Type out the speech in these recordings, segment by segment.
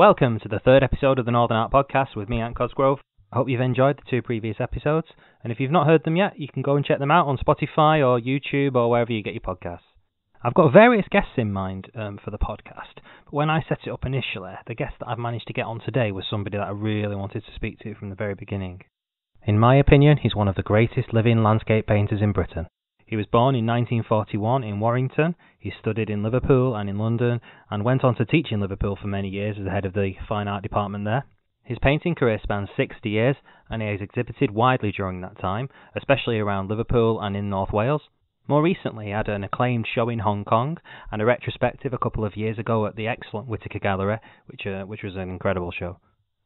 Welcome to the third episode of the Northern Art Podcast with me, Ant Cosgrove. I hope you've enjoyed the two previous episodes, and if you've not heard them yet, you can go and check them out on Spotify or YouTube or wherever you get your podcasts. I've got various guests in mind um, for the podcast, but when I set it up initially, the guest that I've managed to get on today was somebody that I really wanted to speak to from the very beginning. In my opinion, he's one of the greatest living landscape painters in Britain. He was born in 1941 in Warrington. He studied in Liverpool and in London and went on to teach in Liverpool for many years as the head of the fine art department there. His painting career spans 60 years and he has exhibited widely during that time, especially around Liverpool and in North Wales. More recently, he had an acclaimed show in Hong Kong and a retrospective a couple of years ago at the excellent Whitaker Gallery, which, uh, which was an incredible show.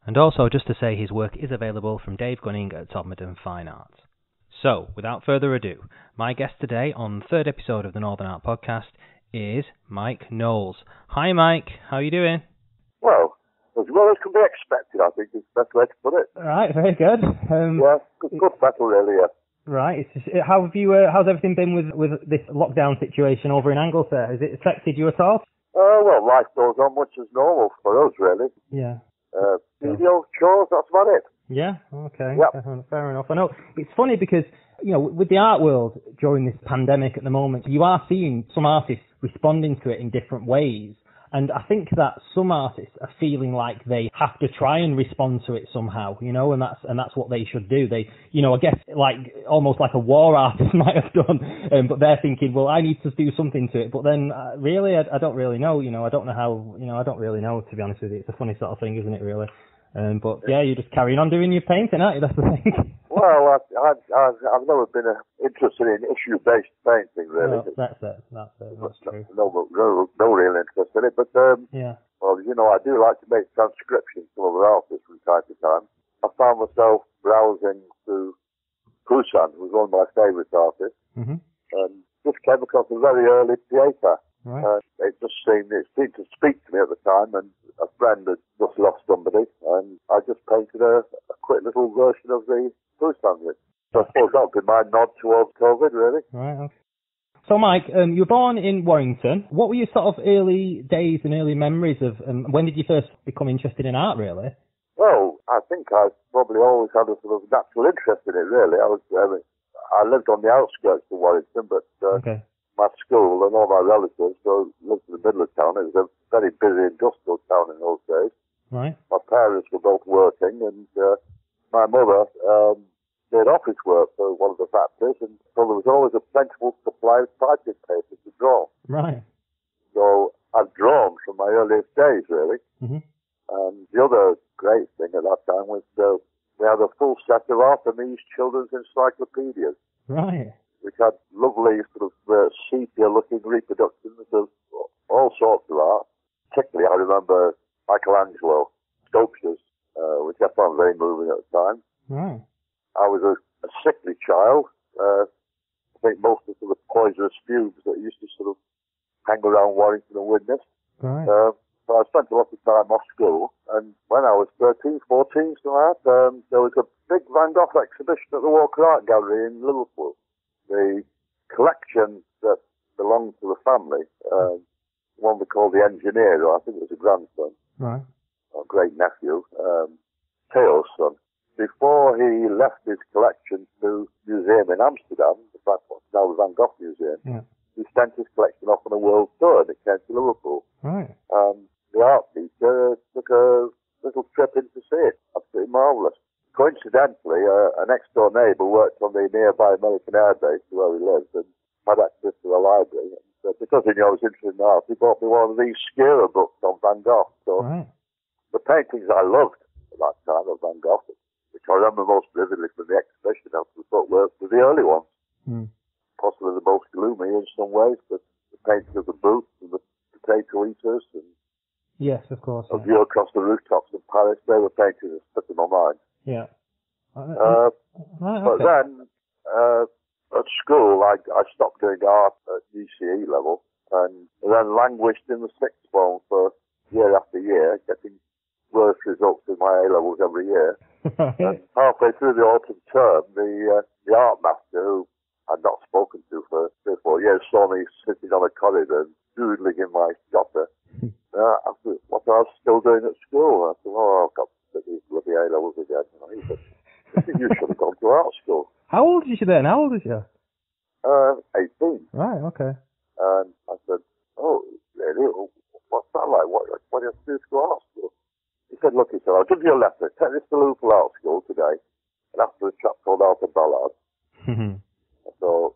And also, just to say, his work is available from Dave Gunning at Todmorden Fine Arts. So, without further ado, my guest today on the third episode of the Northern Art Podcast is Mike Knowles. Hi, Mike. How are you doing? Well, as well as can be expected, I think is the best way to put it. All right, very good. Um, yeah, good, good battle, really. Yeah. Right. It's just, how have you? Uh, how's everything been with with this lockdown situation over in Anglesey? Has it affected you at all? Uh, well, life goes on much as normal for us, really. Yeah. Uh, video chores, that's about it. Yeah. Okay. Yep. Fair- enough. I know it's funny because you know with the art world during this pandemic at the moment, you are seeing some artists responding to it in different ways. And I think that some artists are feeling like they have to try and respond to it somehow, you know, and that's and that's what they should do. They, you know, I guess like almost like a war artist might have done, um, but they're thinking, well, I need to do something to it. But then, uh, really, I, I don't really know, you know, I don't know how, you know, I don't really know to be honest with you. It's a funny sort of thing, isn't it, really? Um, but yeah, you're just carrying on doing your painting, aren't you? That's the thing. Well, I, I, I, I've never been uh, interested in issue-based painting, really. Well, that's it. That's it. That's true. No, no, no real interest in it. But, um, Yeah. well, you know, I do like to make transcriptions of other artists from time to time. I found myself browsing through Poussin, who's one of my favourite artists, Mhm. and just came across a very early theatre. Right. Uh, it just seemed it seemed to speak to me at the time, and a friend had just lost somebody, and I just painted a, a quick little version of the Poussin bit. So I suppose that would be my nod towards COVID, really. Right. Okay. So, Mike, um, you were born in Warrington. What were your sort of early days and early memories of? Um, when did you first become interested in art? Really? Well, I think I probably always had a sort of natural interest in it, really. I was, um, I lived on the outskirts of Warrington, but uh, Okay. My school and all my relatives so lived in the middle of town. It was a very busy industrial town in those days. Right. My parents were both working, and uh, my mother um, did office work for one of the factories, and so there was always a plentiful supply of typing paper to draw. Right. So I've drawn from my earliest days, really. Mhm. And the other great thing at that time was uh, we had a full set of Arthur Mee's children's encyclopedias, Right. which had lovely sort of uh, sepia-looking reproductions of all sorts of art. Particularly, I remember Michelangelo sculptures, uh, which I found very moving at the time. Right. I was a, a sickly child. Uh, I think most of the poisonous fumes that used to sort of hang around Warrington and Widnes. Right. Uh, so I spent a lot of time off school, and when I was 13, 14, something like that, um, there was a big Van Gogh exhibition at the Walker Art Gallery in Liverpool. The collection that belonged to the family, um, called the engineer, or I think it was a grandson, Right. or great nephew, um, Theo's son, before he left his collection to museum in Amsterdam, the now the Van Gogh Museum, Yeah. he sent his collection off on a world tour and it came to Liverpool. Right. Um, the art teacher took a little trip in to see it. Absolutely marvellous. Coincidentally, uh, a next door neighbour worked on the nearby American Air Base where we lived and had access to the library. And uh, because he knew I was interested in art, he bought me one of these Skira books on Van Gogh. So Right. the paintings I loved at that time of Van Gogh, which I remember most vividly from the exhibition after the book, were, the early ones. Hmm. Possibly the most gloomy in some ways, but the painting of the boots and the potato eaters and Yes, of course. a view across the rooftops in Paris, they were paintings that stuck in my mind. Yeah. Uh, Uh, but Okay. then, uh, at school, I, I stopped doing art at GCE level and then languished in the sixth form for year after year, getting worse results in my A levels every year. And halfway through the autumn term, the uh, the art master, who I'd not spoken to for three or four years, saw me sitting on a corridor and doodling in my jotter. uh, after what I was still doing at school. I said, oh, I've got do bloody A levels again. And he said, you should have gone to art school. How old is she then? How old is she? Uh, 18. Right, okay. And I said, oh, really? What's that like? What, what do you have to do to go to art school? He said, look, he said, I'll give you a letter. Take this to Liverpool Art School today and ask for a chap called Arthur Ballard. so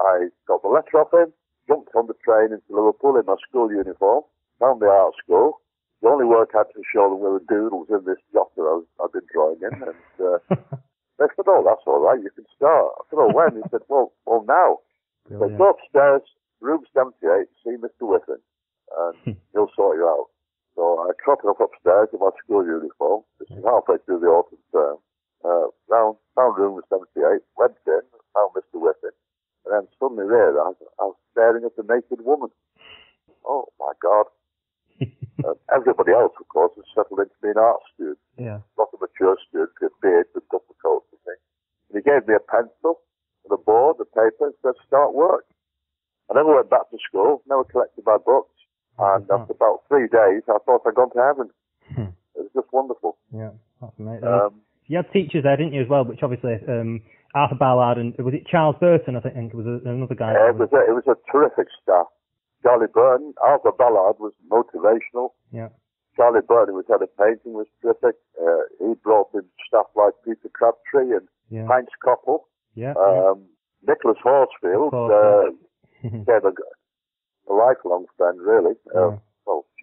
I got the letter off him, jumped on the train into Liverpool in my school uniform, found the art school. The only work I had to show them were the doodles in this I was, I'd been drawing in. And uh, they said, oh, that's all right, you can start. I said, oh, when? He said, well, well now. So Brilliant. go upstairs, room 78, see Mr. Whiffen, and he'll sort you out. So I trotted up upstairs in my school uniform. This is halfway through the autumn term. Uh, round, found room 78, went in, found Mr. Whiffen, and then suddenly realised I was staring at a naked woman. Oh my God. uh, everybody else, of course, has settled into being an art student. Yeah. Not a mature student with beards and double coats and things. And he gave me a pencil and a board, a paper, and said, start work. I never went back to school, never collected my books, and Oh. after about three days, I thought I'd gone to heaven. Hmm. It was just wonderful. Yeah, that's amazing. Um, had teachers there, didn't you, as well? Which obviously, um, Arthur Ballard and was it Charles Burton? I think it was a, another guy. Yeah, it was a, it was a terrific staff. Charlie Burton, Arthur Ballard was motivational. Yeah. Charlie Burton, who was head of painting, was terrific. Uh, he brought in stuff like Peter Crabtree and Yeah. Heinz Koppel. Yeah. Um, Nicholas Horsfield uh, yeah. a, a lifelong friend, really. Uh, well,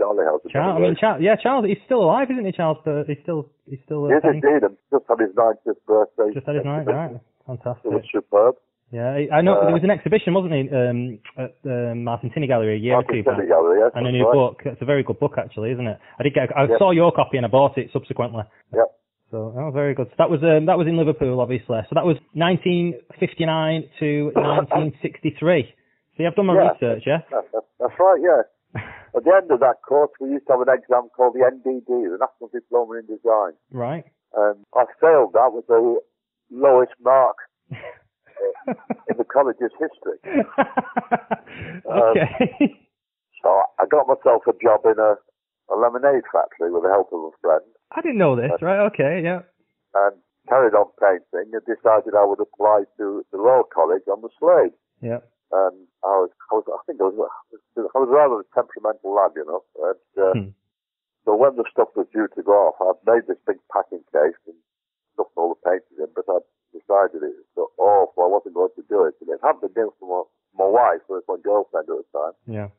Charlie has a Charles, I mean, Charles, yeah, Charles, he's still alive, isn't he, Charles? He's still, he's still. Uh, playing. indeed, and just had his 90th birthday. Just had his night, right? It Fantastic. was superb. Yeah, I know Uh, there was an exhibition, wasn't it, um, at the Martin Tinney Gallery a year or two Martin back. Gallery, yes, And a new right. book. It's a very good book, actually, isn't it? I did get. I Yep. saw your copy and I bought it subsequently. Yep. So that oh, very good. So that was um, that was in Liverpool, obviously. So that was 1959 to 1963. See, I've done my Yeah. research, yeah. That- that- That's right, yeah. At the end of that course, we used to have an exam called the NDD, the National Diploma in Design. Right. And I failed that with the lowest mark in the college's history. Um, okay. So I got myself a job in a, a lemonade factory with the help of a friend I didn't know this. Uh, right. Okay. Yeah. and carried on painting and decided I would apply to the Royal College on the Slade. Yeah. And I was, I was, I think I was, I was rather a temperamental lad, you know. And, uh, Hmm. so when the stuff was due to go off, I'd made this big packing case and stuffed all the paintings in, but I'd decided it was so awful, I wasn't going to do it. And it hadn't been for my, my wife, who was my girlfriend at the time. Yeah.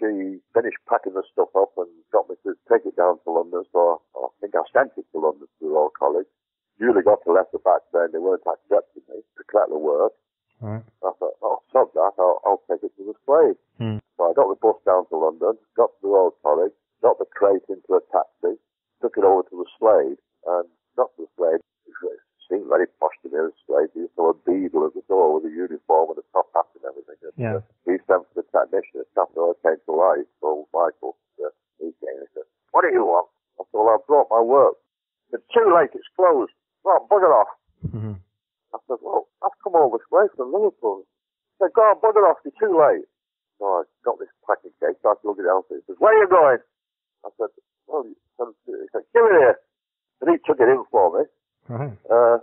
She finished packing the stuff up and got me to take it down to London, so I think I sent it to London to the Royal College. Duly got a letter back saying they weren't accepting me to collect the work. Right. I thought, oh, sod that, I'll, I'll take it to the Slade. Hmm. So I got the bus down to London, got to the Royal College, got the crate into a taxi, took it over to the Slade, and got to the Slade. It seemed very posh to me, the Slade. He have a beadle at the door with a uniform and a top hat and everything. And, Yeah. uh, he sent for the technician, the staff never came to life, so Michael, uh, he came and said, what do you want? I said, well, I brought my work. It's too late, it's closed. Well, bugger off. Mhm. Said, well, I've come all this way from Liverpool. He said, go on, bugger off, you're too late. So I got this packing case, started looking down, he says, where are you going? I said, well, you- he said, give it here. And he took it in for me. Right. Uh,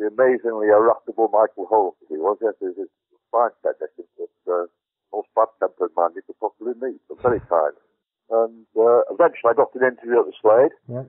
the amazingly irascible Michael Holmes, he was, yes, he was a fine technician, but uh, most bad-tempered man you could possibly meet, but very kind. And uh, eventually I got an interview at the Slade, Yeah.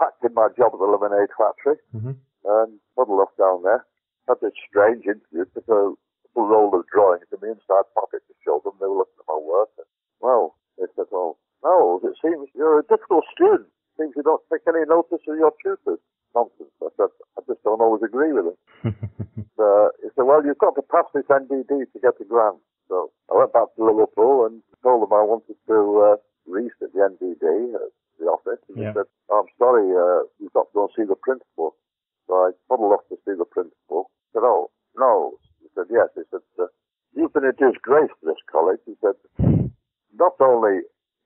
packed in my job at the lemonade factory, Mhm. and muddled off down there. Had this strange interview, took a little roll of drawings in the inside pocket to show them they were looking at my work. And, well, they said, well, no, it seems you're a difficult student. Seems you don't take any notice of your tutors. Nonsense. I said, I just don't always agree with them. Uh, he said, well, you've got to pass this NDD to get a grant. So I went back to Liverpool and told them I wanted to uh, resit the NDD at the office. And Yeah. he said, I'm sorry, uh, you've got to go and see the principal. So I toddled off to see the principal. He said, oh, no. He said, yes. He said, uh, you've been a disgrace to this college. He said, not only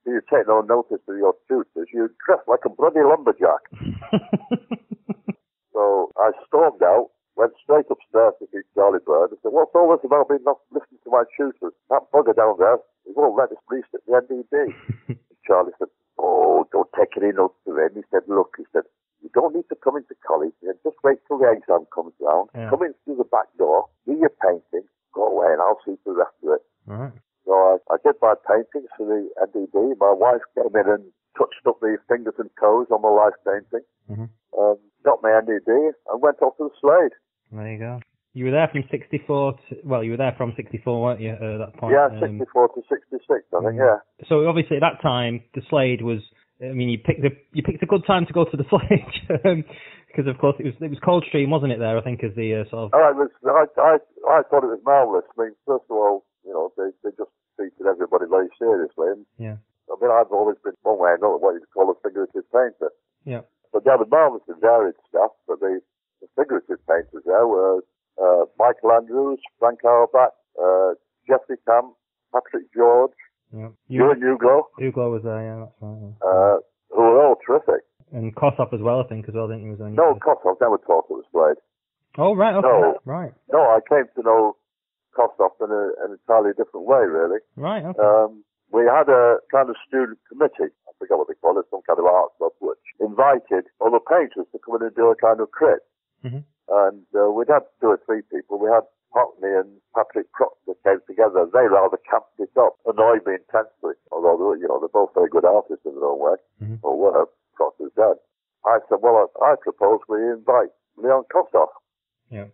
do you take no notice of your tutors, you dress like a bloody lumberjack. So I stormed out, went straight upstairs to see Charlie Bird and said, what's all this about me not listening to my tutors? That bugger down there, he won't let us reset the NDD. Charlie said, oh, don't take any notes to him. He said, look, he said, you don't need to come into college. He said, just wait till the exam comes round. Yeah. Come in through the back door, do your painting, go away, and I'll see the rest of it. Right. So I, I did my paintings for the NDD. My wife came in and touched up the fingers and toes on my life painting. Mhm. Um, got my NDD and went off to the Slade. There you go. You were there from 64 to, well, you were there from 64, weren't you, uh, at that point? Yeah, Um, 64 to 66, I think, Mhm. yeah. so obviously at that time, the Slade was, I mean, you picked a, you picked a good time to go to the um, because of course it was, it was Coldstream, wasn't it there, I think, as the uh, sort of, I, was, I, I, I thought it was marvellous. I mean, first of all, you know, they, they just treated everybody very seriously. And, yeah, I mean, I've always been one way or another what you call a figurative painter. yeah, But they had the marvellous and varied stuff, but the, the figurative painters there were uh, Michael Andrews, Frank Auerbach, uh, Jeffery Camp, Patrick George, yeah. Euan Uglow, Uglow was there, yeah, that's right. yeah. uh, who were all terrific. And Kossoff as well, I think, as well, didn't he? Was on No, Kossoff never taught the Slade. Oh, right, okay, No. right, No, I came to know Kossoff in a, an entirely different way, really. right, okay. Um, we had a kind of student committee, I forget what they call it, some kind of art club, which invited other painters to come in and do a kind of crit. Mhm. And uh, we'd had two or three people. We had Hockney and Patrick Procktor came together. They rather camped it up, annoyed me intensely. Although, you know, they're both very good artists in their own way. Mhm. Or were. Procktor's dead. I said, well, I, I propose we invite Leon Kossoff. Yeah.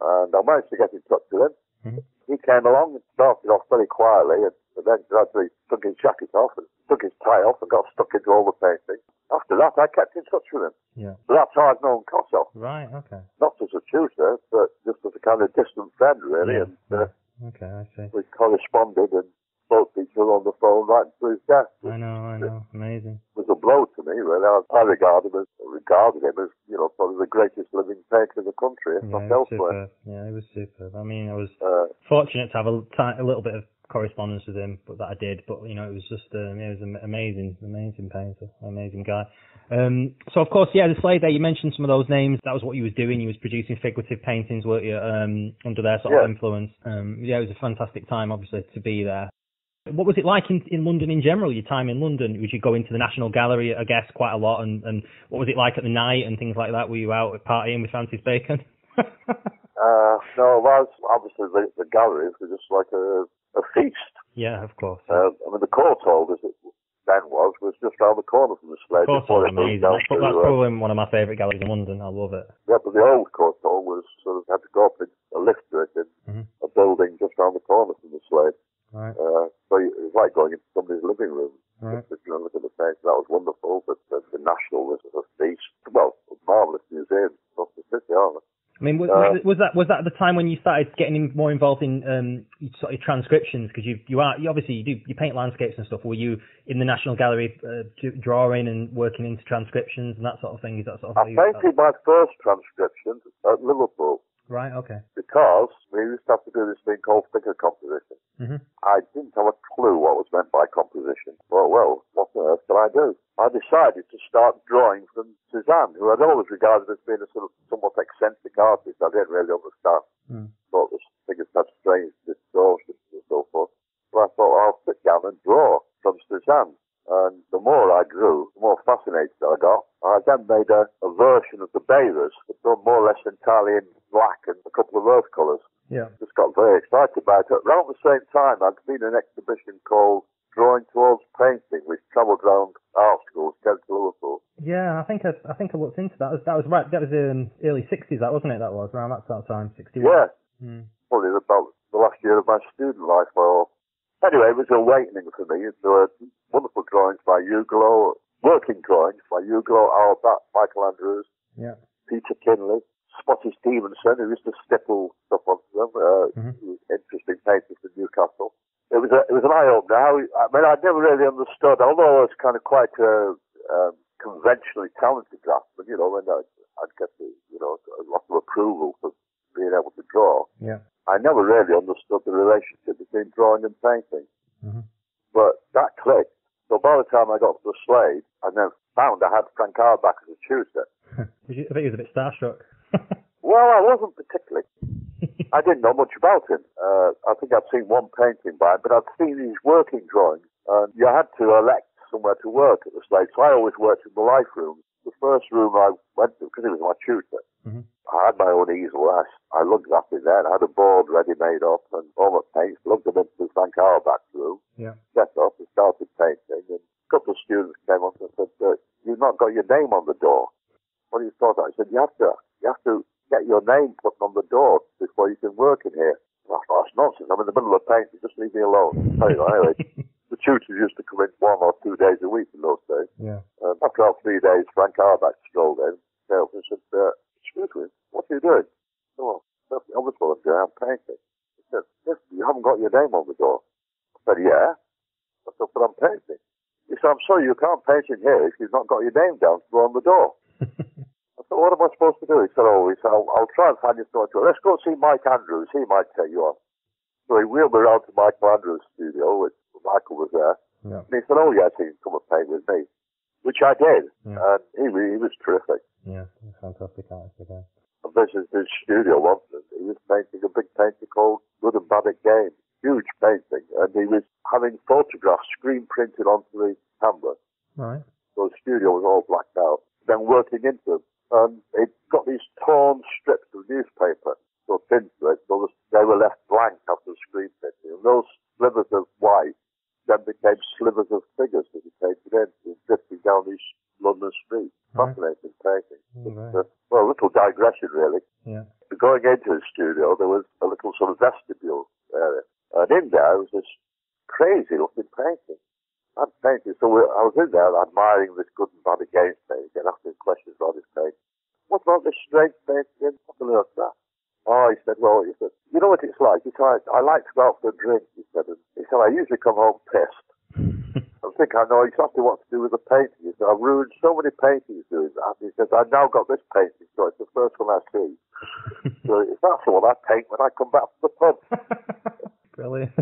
And I managed to get in touch with him. Mhm. He came along and started off very quietly and, and then gradually took his jacket off and took his tie off and got stuck into all the painting. After that, I kept in touch with him. Yeah. So that's how I've known Kossoff. Right, okay. Not as a tutor, but just as a kind of distant friend, really. Yeah, And uh, Okay, I see. we corresponded and spoke to each other on the phone right through his death. I know, I know. Amazing. It was a blow to me, really. I, I regard him as, regarded him as, you know, probably the greatest living painter in the country, if Yeah, not was elsewhere. superb. Yeah, it was superb. I mean, I was Uh, fortunate to have a, little bit of correspondence with him, but that I did. But you know, it was just um, yeah, it was an amazing, amazing painter, amazing guy. Um, so of course, yeah, the Slade there. You mentioned some of those names. That was what he was doing. He was producing figurative paintings, weren't you? Um, under their sort Yeah. of influence. Um, yeah, it was a fantastic time, obviously, to be there. What was it like in, in London in general? Your time in London? Would you go into the National Gallery, I guess, quite a lot? And, and what was it like at the night and things like that? Were you out partying with Francis Bacon? uh, no, well, obviously the, the galleries were just like a, a feast. yeah, of course. Uh, I mean, the Courtauld, as it then was, was just round the corner from the. Of course, amazing. That's, to, that's uh, probably one of my favourite galleries in London. I love it. Yeah, but the old Courtauld was sort of had to go up in a lift to it in Mhm. a building just round the corner from the slade. Right, Uh, so it was like going into somebody's living room. right. Just, you know, look at the face. That was wonderful. But the, the National was a feast. Well, a marvellous museum across the city, aren't they? I mean, was, Uh, was that was that the time when you started getting more involved in um, sort of transcriptions? Because you you are you obviously you do you paint landscapes and stuff. Were you in the National Gallery uh, drawing and working into transcriptions and that sort of thing? Is that sort of I painted my first transcription at Liverpool right? Okay. because we used to have to do this thing called figure composition. hmm I didn't have a clue what was meant by composition. Well, well, what on earth can I do? I decided to start drawing from Cézanne, who I'd always regarded as being a sort of somewhat eccentric artist. I didn't really understand. Mm. Thought the figures had strange distortions and so forth. So I thought I'll sit down and draw from Cézanne. And the more I drew, the more fascinated I got. I then made a, a version of the Bathers, but done more or less entirely in black and a couple of earth colours Yeah. just got very excited about it. Around the same time, I'd seen an exhibition called Drawing Towards Painting, which travelled around art schools, came to Liverpool. Yeah, I think I, I think I looked into that. That was, that was right. That was um, early '60s, that wasn't it? That was around that sort of time, '61. Yeah, Mm. probably about the last year of my student life. Or anyway, it was awakening for me. There were wonderful drawings by Uglow, working drawings by Uglow, Albert, Michael Andrews, Yeah. Peter Kinley, Spotty Stevenson, who used to stipple stuff onto them. Uh, Mhm. was Interesting painters from Newcastle. It was a, it was an eye opener. How I mean, I'd never really understood, although I was kind of quite a um, conventionally talented draftsman. You know, when I, I'd get the, you know a lot of approval for being able to draw. Yeah. I never really understood the relationship between drawing and painting, hmm but that clicked. So by the time I got to the Slade, I then found I had Frank Auerbach as a tutor. I think he was a bit starstruck. Well, I wasn't particularly. I didn't know much about him. Uh, I think I'd seen one painting by him, but I'd seen his working drawings. And you had to elect somewhere to work at the Slade. So I always worked in the life room. The first room I went to, because he was my tutor, Mhm. I had my own easel. I, I lugged that in there. I had a board ready made up and all my paints, lugged them into the Frank Auerbach's room, Yeah. set up and started painting. And a couple of students came up and said, uh, you've not got your name on the door. What do you thought? I said, you have to, you have to get your name put on the door before you can work in here. I that's nonsense. I'm in the middle of painting. Just leave me alone. So, anyway, the tutors used to come in one or two days a week in those days. Yeah. Um, after about three days, Frank Auerbach strolled in, came and said, uh, excuse me, what are you doing? Oh, well, obviously I'm doing, I'm painting. He said, yes, you haven't got your name on the door. I said, yeah. I said, but I'm painting. He said, I'm sorry, you can't paint in here if you've not got your name down on the door. What am I supposed to do? He said, oh, he said, I'll, I'll try and find you somewhere. Let's go see Mike Andrews. He might take you on. So he wheeled me around to Michael Andrews' studio, which Michael was there. Yeah. And he said, oh, yes, he can come and paint with me. Which I did. Yeah. And he, he was terrific. Yeah. Fantastic artist again. I visited his studio once and he was painting a big painting called Good and Bad at Games. Huge painting. And he was having photographs screen printed onto the canvas. Right. So the studio was all blacked out. Then working into them. And it got these torn strips of newspaper, so thin strips, so they were left blank after the screen printing. And those slivers of white then became slivers of figures that he painted in, drifting down these London streets. Right. Fascinating painting. Right. Uh, well, a little digression really. Yeah. Going into his studio, there was a little sort of vestibule area. And in there was this crazy looking painting. Uh, that painting. So we, I was in there admiring this good and bad at games painting and asking questions about his painting. What about this strange painting? What on that? Oh, he said, well, he said, you know what it's like? He said, I like to go out for a drink, he said. And he said, I usually come home pissed. I think I know exactly what to do with the painting. He said, I've ruined so many paintings doing that. He says, I've now got this painting, so it's the first one I see. so if that's the one I paint when I come back from the pub. Brilliant.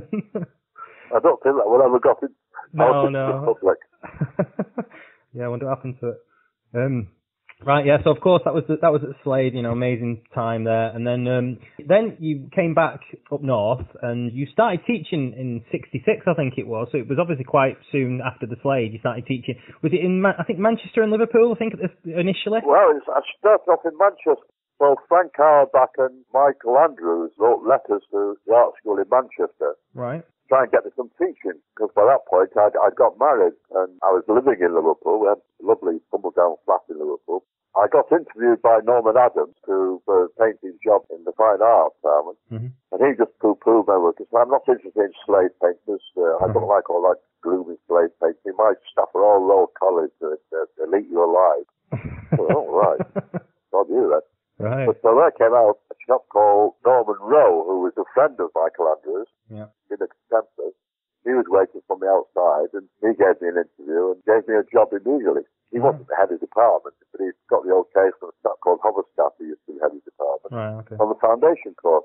I don't think that will ever got in, No, no. the public. yeah, I wonder what happened to it. Um, right, yeah. So of course that was that was at Slade, you know, amazing time there, and then um, then you came back up north and you started teaching in '66, I think it was. So it was obviously quite soon after the Slade you started teaching. Was it in Ma- I think Manchester and Liverpool? I think initially. Well, it's, I started off in Manchester. So Frank Auerbach and Michael Andrews wrote letters to the art school in Manchester. Right. Try and get me some teaching because by that point I'd, I'd got married and I was living in Liverpool. We had a lovely tumble down flat in Liverpool. I got interviewed by Norman Adams to for a painting job in the fine arts department, hmm and he just poo-pooed my work. He said, I'm not interested in Slade painters. Uh, I don't like all that gloomy Slade painting. My stuff are all low college. Uh, uh, they'll eat you alive. So, all right. God knew that. right. But so there came out a chap called Norman Rowe, who was a friend of Michael Andrews Yeah. in the contemporary. He was waiting for me outside and he gave me an interview and gave me a job immediately. He Hmm. wasn't the head of department, but he got the old case from a chap called Hoverstaff, who used to be head of department, Right. Okay. on the foundation course.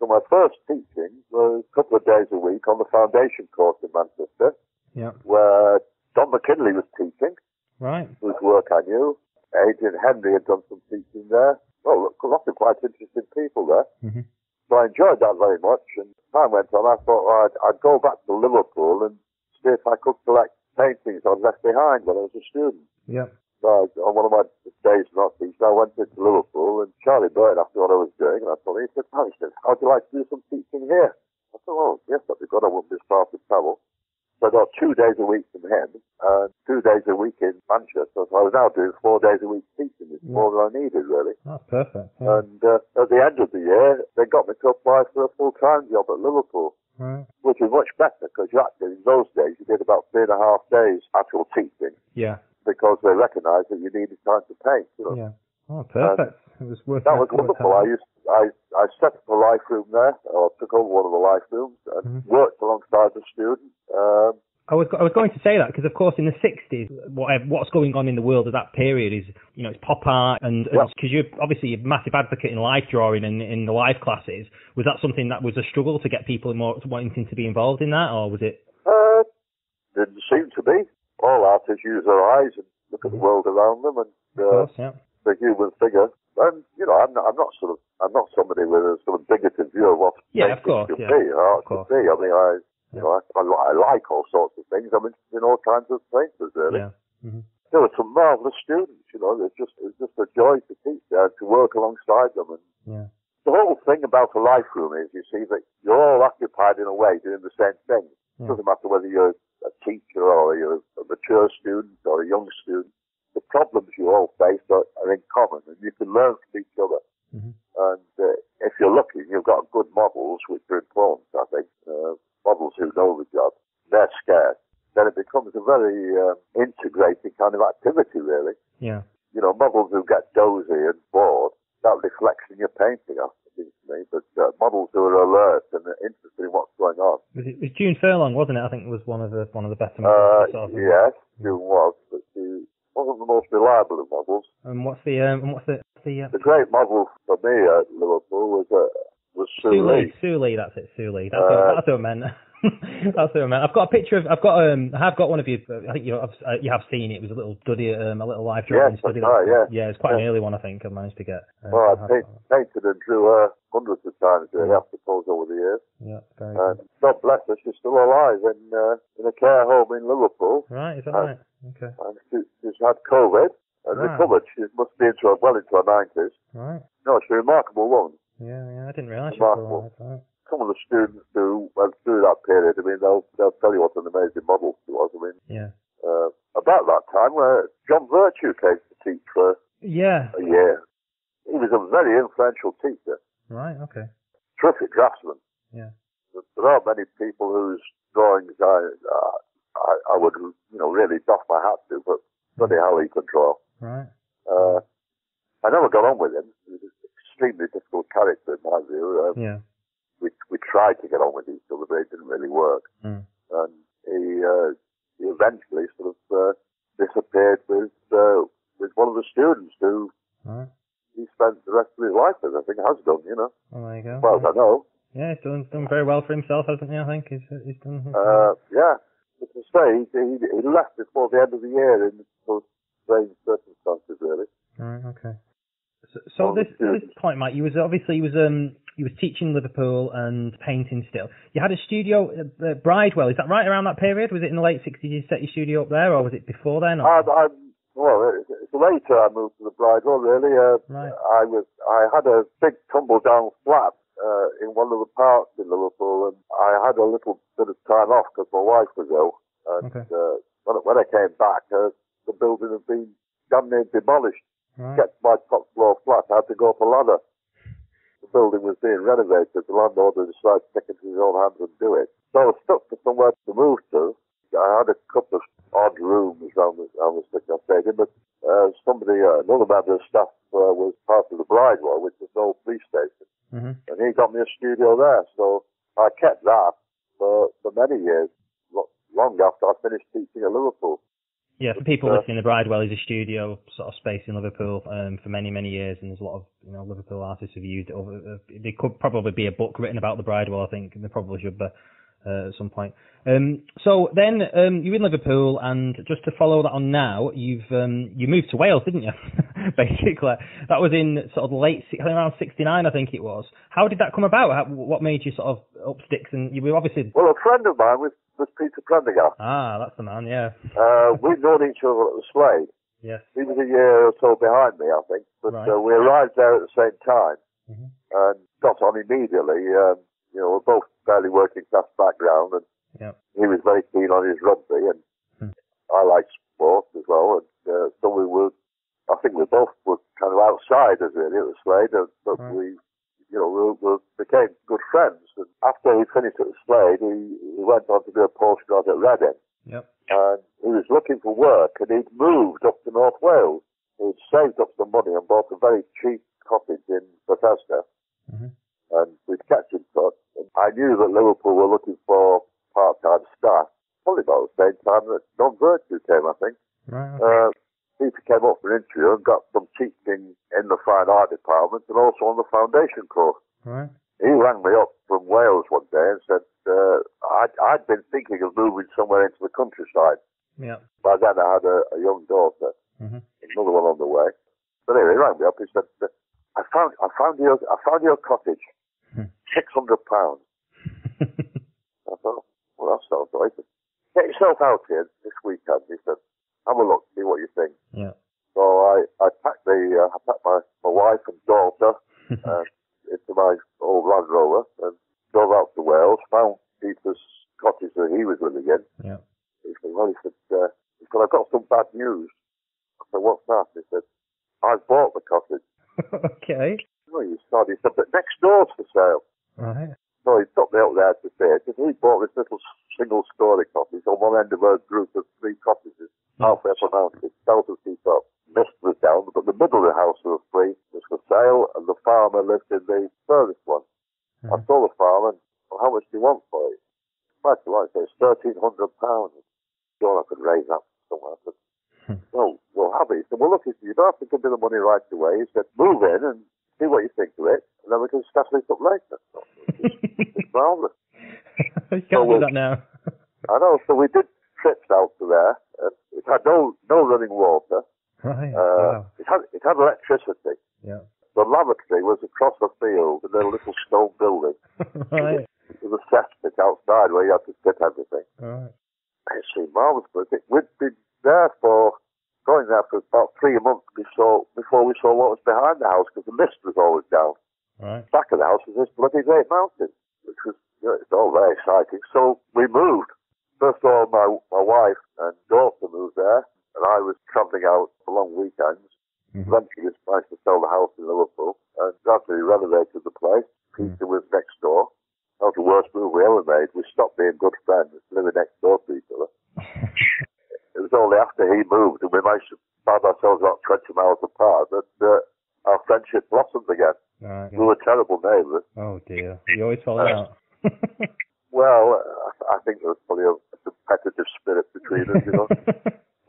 So my first teaching was a couple of days a week on the foundation course in Manchester, Yeah. where Don McKinley was teaching, Right. whose work I knew. Adrian Henri had done some teaching there. Well, lots of quite interesting people there. hmm So I enjoyed that very much. And time went on, I thought well, I'd, I'd go back to Liverpool and see if I could collect paintings I'd left behind when I was a student. Yeah. So I, on one of my days not teaching, I went into Liverpool and Charlie asked me what I was doing. And I told him, he said, "Oh," he said, how'd you like to do some teaching here? I said, well, yes, that'd be good. I wouldn't be far to travel. So I got two days a week from him and two days a week in Manchester. So I was now doing four days a week teaching. It's more than I needed, really. That's perfect. Yeah. And uh, at the end of the year, they got me to apply for a full-time job at Liverpool, right. which was much better because you actually, in those days, you did about three and a half days actual teaching Yeah. because they recognised that you needed time to paint. You know? Yeah. Oh, perfect. It was worth That was wonderful. I used, I, I set up a life room there, or took over one of the life rooms, and Mhm. worked alongside the student. Um, I was I was going to say that because of course in the 60s whatever what's going on in the world at that period is you know it's pop art and because you're obviously a massive advocate in life drawing and in the life classes was that something that was a struggle to get people more wanting to be involved in that or was it uh, didn't seem to be. All artists use their eyes and look at the world around them and uh, course yeah the human figure. And you know, I'm not, I'm not sort of, I'm not somebody with a sort of bigoted view of what Yeah, of course, should yeah, be, or of course. be. I mean, I, You know, I, I, I like all sorts of things. I'm interested in all kinds of painters, really. Yeah. hmm There were some marvelous students, you know. It's just, it's just a joy to teach there, to work alongside them. And Yeah. the whole thing about a life room is, you see, that you're all occupied in a way doing the same thing. It doesn't matter whether you're a teacher or you're a mature student or a young student. The problems you all face are, are in common, and you can learn from each other. Mhm. And uh, if you're lucky, you've got good models, which are important, I think. Uh, models who know the job. They're scarce. Then it becomes a very uh, integrated kind of activity, really. Yeah. You know, models who get dozy and bored, that reflects in your painting, I think to me. But uh, models who are alert and interested in what's going on. Was it, it was June Furlong, wasn't it? I think it was one of the one of the better Uh, models. of- yes, June was, she wasn't the most reliable of models. And what's the um, and what's the the uh, The great model for me at Liverpool was uh, was Sue Lee. Lee. Sue Lee, that's it. Sue Lee. That's, Uh, what, that's what I meant. that's what I meant. I've got a picture of. I've got um. I have got one of you. I think you have. Uh, you have seen it. It was a little study. Um, a little live drawing Yes, study. right, yeah. yeah. It's quite an early one. I think I managed to get. Uh, Well, I I paint, painted and drew her hundreds of times really Yeah. after suppose over the years. yeah. Very And good. God bless her, she's still alive in uh, in a care home in Liverpool. Right. Is that uh, right? Okay. And she, she's had COVID and Wow. recovered. She must be into her, well into her 90s. Right. No, she's a remarkable woman. Yeah. Yeah. I didn't realise she was Remarkable. alive. Right. Some of the students who went through that period, I mean, they'll, they'll tell you what an amazing model she was. I mean, Yeah. uh, about that time, where John Virtue came to teach for Yeah. a year. He was a very influential teacher, Right. Okay. terrific draftsman. Yeah. But there aren't many people whose drawings I, uh, I, I would, you know, really doff my hat to, but bloody hell he could draw. Right. Uh, I never got on with him. He was an extremely difficult character in my view. Uh, Yeah. We, we tried to get on with each other, but it didn't really work. Mm. And he, uh, he eventually sort of, uh, disappeared with, uh, with one of the students who Right. he spent the rest of his life with, I think has done, you know. Well, there you go. Far as I know. Yeah, he's done done very well for himself, hasn't he? I think he's he's done. Uh, yeah. But to say, he, he, he left before the end of the year in those strange circumstances, really. Right. Okay. So, so Well, this this point, Mike, you was obviously you was um you was teaching Liverpool and painting still. You had a studio at uh, Bridewell. Is that right around that period? Was it in the late sixties? You set your studio up there, or was it before then? I, I, well, it's, later I moved to the Bridewell, really. Uh, Right. I was, I had a big tumble down flat, uh, in one of the parks in Liverpool and I had a little bit of time off because my wife was ill. And, Okay. uh, when, I- when I came back, uh, the building had been damn near demolished. right. get my top floor flat, I had to go up a ladder. The building was being renovated. The landlord had decided to take it into his own hands and do it. So I was stuck for somewhere to move to. I had a couple of odd rooms around the, around the Sticknall Stadium, but uh, somebody, uh, another member of staff uh, was part of the Bridewell, which was an old police station, hmm and he got me a studio there. So I kept that for, for many years, long after I finished teaching at Liverpool. Yeah, for people listening, the Bridewell is a studio sort of space in Liverpool um, for many, many years, and there's a lot of you know Liverpool artists who've used it. Over, uh, there could probably be a book written about the Bridewell, I think, and there probably should be uh, at some point. Um, so then um, you're in Liverpool, and just to follow that on now, you've um, you moved to Wales, didn't you? Basically, that was in sort of late around '69, I think it was. How did that come about? How, what made you sort of up sticks? And you were obviously Well, a friend of mine was, was Peter Prendergast. ah, that's the man, yeah, Uh, we'd known each other at the Slade. yes, He was a year or so behind me, I think, but Right. uh, we arrived there at the same time Mhm. and got on immediately. Um, you know, we're both fairly working class background, and yeah, he was very keen on his rugby, and Hmm. I liked sport as well. And uh, so we were, I think we both were kind of outsiders really at the Slade, and, but Right. we, you know, we, we became good friends. And after he finished at the Slade, he, he went on to do a postgrad at Reading yep, and he was looking for work and he'd moved up to North Wales. He'd saved up some money and bought a very cheap cottage in Bethesda knew that Liverpool were looking for part-time staff, probably about the same time that John Virtue came, I think. right. Uh, Peter came up for an interview and got some teaching in the fine art department and also on the foundation course. right. He rang me up from Wales one day and said, uh, I'd, I'd been thinking of moving somewhere into the countryside. Yeah. By then I had a, a young daughter, hmm another one on the way. But anyway, he rang me up. He said, "I found, I found your, I found your cottage, Hmm. six hundred pounds." I thought, well, out here this weekend. He said, have a look, see what you think. Yeah. So I, I packed the, uh, I packed my, my wife and daughter uh, into my old Land Rover and drove out to Wales, found Peter's cottage that he was living in. Yeah. He said, well, he said, uh, he said, I've got some bad news. I said, what's that? He said, I've bought the cottage. okay. Oh, you started, he said, but next door's for sale. Right. So he took me out there to see it. He bought this little single story cottage on one end of a group of three cottages, halfway up a mountain, thousand feet up. Mist was down, but the middle of the house was free, was for sale, and the farmer lived in the furthest one. I Mhm. told the farmer, well, how much do you want for it? Quite a lot. It's thirteen hundred pounds. Sure, I could raise that somewhere. I said, Hmm. well, we'll have it. He said, well, look, you don't have to give me the money right away. He said, move in and see what you think of it, and then we can settle it up later. So, it's marvellous. you can't do that now. I know. So we did trips out to there. And it had no no running water. right. Uh, wow. It had it had electricity. Yeah. The lavatory was across the field in a little stone building right. was a cesspit outside where you had to sit everything. Right. It seemed marvellous, but it, we'd been there for going there for about three months before before we saw what was behind the house because the mist was always down. Right. back of the house was this bloody great mountain, which was, you know, it's all very exciting. So we moved. First of all, my, my wife and daughter moved there, and I was travelling out for long weekends. Mhm. Eventually, just managed to sell the house in Liverpool and gradually renovated the place. Peter was next door. That was the worst move we ever made. We stopped being good friends, living next door to each other. It was only after he moved and we managed to find ourselves about 20 miles apart that uh, our friendship blossomed again. right. We were terrible neighbours. Oh dear. You always fall out. Well, I I think there was probably a, a competitive spirit between us, you know.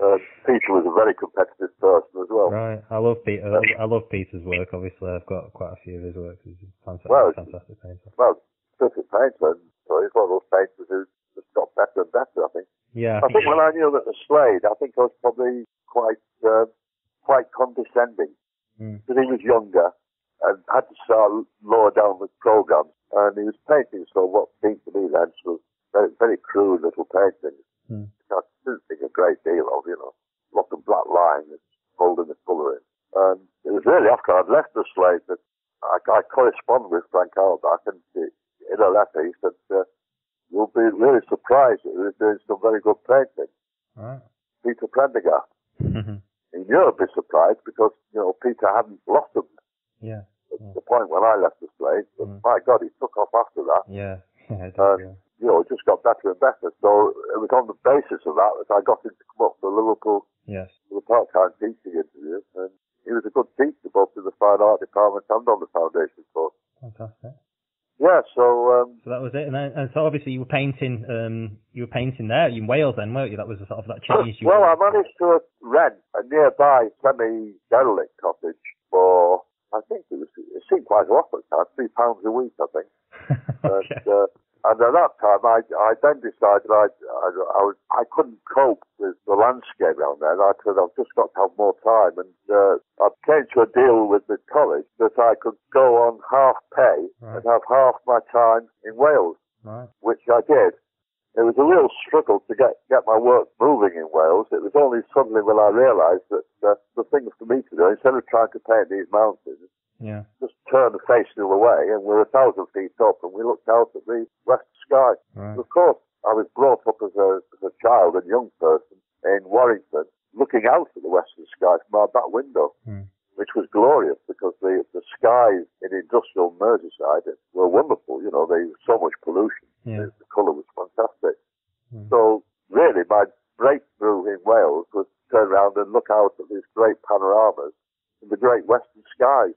uh, Peter was a very competitive person as well. I love I love, Peter's work. Obviously, I've got quite a few of his works. He's a fantastic, Well, fantastic painter. Well, perfect painter, so he's one of those painters who just got better and better, I think. Yeah. I think when I knew that the Slade, I think I was probably quite, uh, quite condescending. Mm. Because he was younger and had to start lower down the programs. And he was painting so what seemed to me then was very, very crude little paintings. Hmm. I didn't think a great deal of, you know, lots of black lines holding the colour in. And it was really after I'd left the Slade that I, I corresponded with Frank Auerbach and he, in a letter he said, uh, you'll be really surprised that he was doing some very good painting. Right. Peter Prendergast. Mhm. He knew I'd be surprised because, you know, Peter hadn't blossomed yeah. at the point when I left the Slade. But Mm. my God, he took off after that. Yeah. Yeah. yeah. You know, it just got better and better. So it was on the basis of that that I got him to come up to Liverpool Yes. for the part-time teaching interview. And he was a good teacher both in the fine art department and on the foundation course. Fantastic. Yeah, so um, So that was it, and then, and so obviously you were painting, um, you were painting there in Wales, then, weren't you? That was a sort of that change. You well, I managed to rent a nearby semi-derelict cottage for I think it was it seemed quite a lot at the time, three pounds a week, I think. okay. And, uh, and at that time, I, I then decided I, I, I, was, I couldn't cope with the landscape around there. I said, I've just got to have more time. And uh, I came to a deal with the college that I could go on half pay Right. and have half my time in Wales, Right. which I did. It was a real struggle to get, get my work moving in Wales. It was only suddenly when I realised that uh, the thing for me to do, instead of trying to paint these mountains, Yeah. just turn the face the other way and we're a thousand feet up and we looked out at the western sky. Right. Of course, I was brought up as a, as a child and young person in Warrington, looking out at the western sky from our back window, Hmm. which was glorious because the, the skies in industrial Merseyside were wonderful. You know, there was so much pollution. Yeah. The, the colour was fantastic. Hmm. So really, my breakthrough in Wales was to turn around and look out at these great panoramas in the great western skies.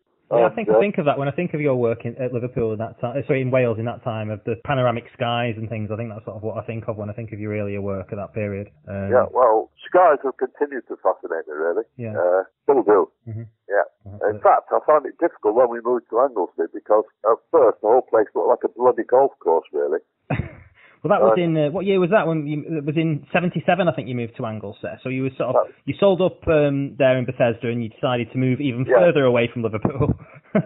Yeah, I think I think of that when I think of your work in, at Liverpool in that time. Sorry, in Wales in that time of the panoramic skies and things. I think that's sort of what I think of when I think of your earlier work at that period. Um, Yeah, well, skies have continued to fascinate me, really. Yeah. Uh, still do. Mhm. Yeah. In fact, I found it difficult when we moved to Anglesey because at first the whole place looked like a bloody golf course, really. Well, that was uh, in uh, what year was that? When you, it was in '77, I think you moved to Anglesey. So you were sort of you sold up um, there in Bethesda, and you decided to move even Yeah. further away from Liverpool.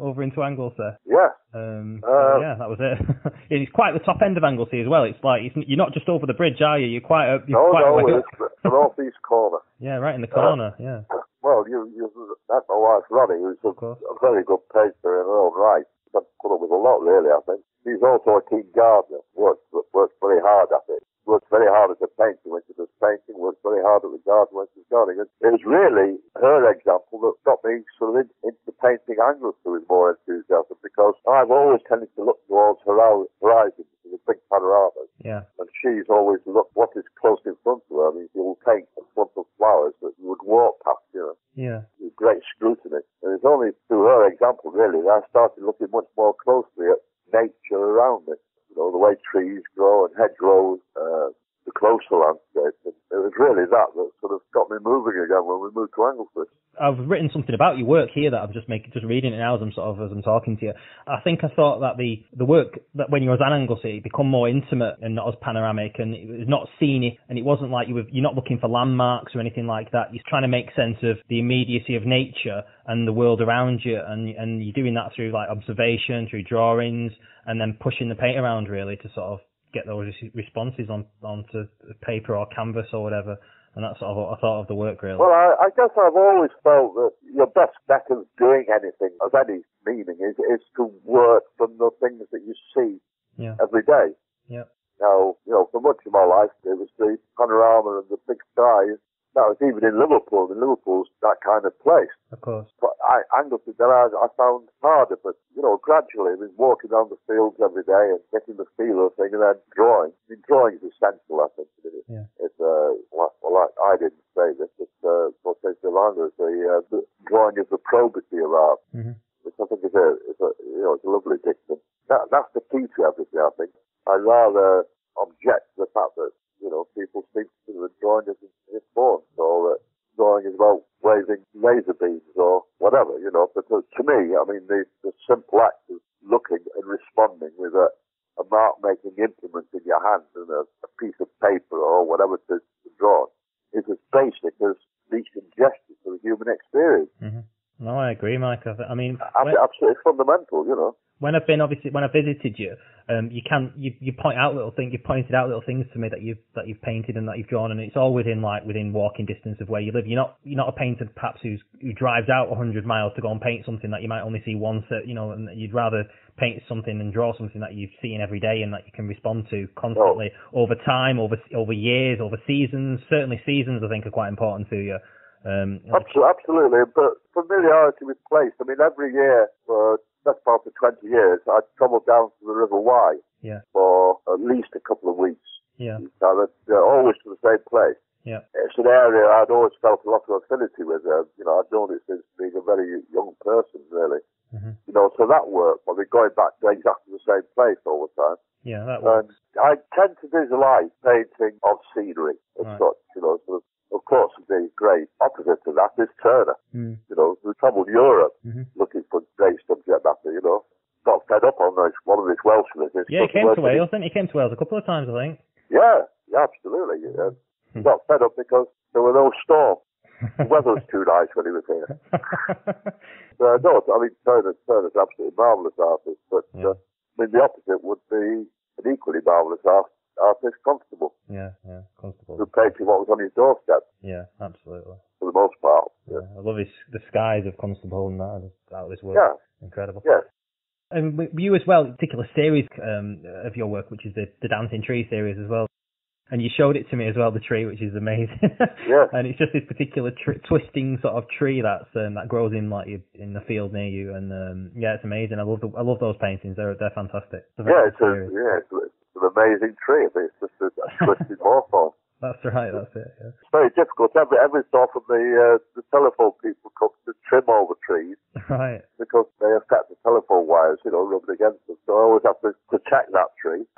over into Anglesey. Yeah. Um, Uh, yeah, that was it. it's quite the top end of Anglesey as well. It's like it's, you're not just over the bridge, are you? You're quite a, you're No, quite no, way it's the northeast corner. Yeah, right in the corner. Yeah, Well, you, you, that's my wife, Ronnie, who's a, a very good painter in her own right. Put up with a lot, really, I think. She's also a keen gardener. Works, works very hard at it. Works very hard at the painting when she does painting. Works very hard at the garden when she's gardening. And it was really her example that got me sort of in, into painting Anglesey with more enthusiasm because I've always tended to look towards hori- horizons the big panoramas. Yeah, And she's always looked what is close in front of her. I mean, will paint in front of flowers that you would walk past, you know yeah, with great scrutiny. And it's only through her example, really, that I started looking much more closely at nature around it. You know, the way trees grow and hedgerows, uh, the closer landscape. And it was really that that sort of got me moving again when we moved to Anglesey. I've written something about your work here that I'm just making, just reading it now as I'm sort of as I'm talking to you. I think I thought that the the work that when you was at Anglesey become more intimate and not as panoramic and it was not scenic and it wasn't like you were you're not looking for landmarks or anything like that. You're trying to make sense of the immediacy of nature and the world around you and and you're doing that through like observation, through drawings and then pushing the paint around really to sort of get those responses on onto paper or canvas or whatever. And that's sort of what I thought of the work really. Well, I, I guess I've always felt that your best bet of doing anything of any meaning is, is to work from the things that you see yeah. every day. Yeah. Now, you know, for much of my life, it was the panorama and the big sky. That was even in Liverpool. And Liverpool's that kind of place. Of course. But I, Anglesey, that I, I found harder. But, you know, gradually, I mean, walking down the fields every day and getting the feel of things, and then drawing. I mean, drawing is essential, I think. It, Yeah. It's, uh, well, well I, I didn't say this, but, uh, what is the, uh, the drawing is the probity of art, hmm which I think is a, is a, you know, it's a lovely diction. That, that's the key to everything, I think. I rather object to the fact that, you know, people think that drawing is important or that drawing is about waving laser beams or whatever, you know. But to, to me, I mean, the, the simple act of looking and responding with a, a mark-making implement in your hand and a, a piece of paper or whatever to, to draw is as basic as decent gestures for the human experience. hmm No, I agree, Mike. I, mean, when, Absolutely fundamental, you know. When I've been obviously when I visited you, um, you can you you point out little things. You pointed out little things to me that you've that you've painted and that you've drawn, and it's all within like within walking distance of where you live. You're not you're not a painter perhaps who's who drives out 100 miles to go and paint something that you might only see once. At, you know, and you'd rather paint something and draw something that you've seen every day and that you can respond to constantly over time, over over years, over seasons. Certainly, seasons I think are quite important to you. Um, Absolutely, absolutely. But familiarity with place. I mean, every year for best part of 20 years, I travelled down to the River Wye yeah, for at least a couple of weeks. yeah, So that, uh, always to the same place. yeah, It's an area I'd always felt a lot of affinity with. Uh, you know, I'd known it since being a very young person, really. hmm You know, so that worked. I mean, going back to exactly the same place all the time. yeah. That was And I tend to visualize painting of scenery as Right. such, you know, sort of, of course, the great opposite to that is Turner. mm, You know, we travelled Europe hmm looking for great subject matter, you know. Got fed up on this, one of his Welsh visits. yeah. He came work to Wales. didn't he? he came to Wales a couple of times, I think. Yeah, yeah, absolutely. Yeah. Hmm. Got fed up because there were no storms. The weather was too nice when he was here. Uh, no, I mean, Turner, Turner's absolutely marvellous artist, but Yeah. uh, I mean, the opposite would be an equally marvellous art, artist, Constable, yeah, yeah. Constable. who painted what was on his doorstep Yeah, absolutely. for the most part. Yeah, I love his the skies of Constable and that. Out of this work. Yeah, Incredible. yes. And you as well, particular series um, of your work, which is the the Dancing Tree series as well. And you showed it to me as well, the tree, which is amazing. Yeah. and it's just this particular tr- twisting sort of tree that's um, that grows in like you- in the field near you, and um, yeah, it's amazing. I love the, I love those paintings. They're they're fantastic. It's Yeah, it's, a, yeah, it's an amazing tree. I mean, it's just a, a twisted morphone. That's right. That's it. Yeah. It's very difficult. Every, every so often the, uh, the telephone people come to trim all the trees Right. because they affect the telephone wires, you know, rubbing against them. So I always have to protect that tree.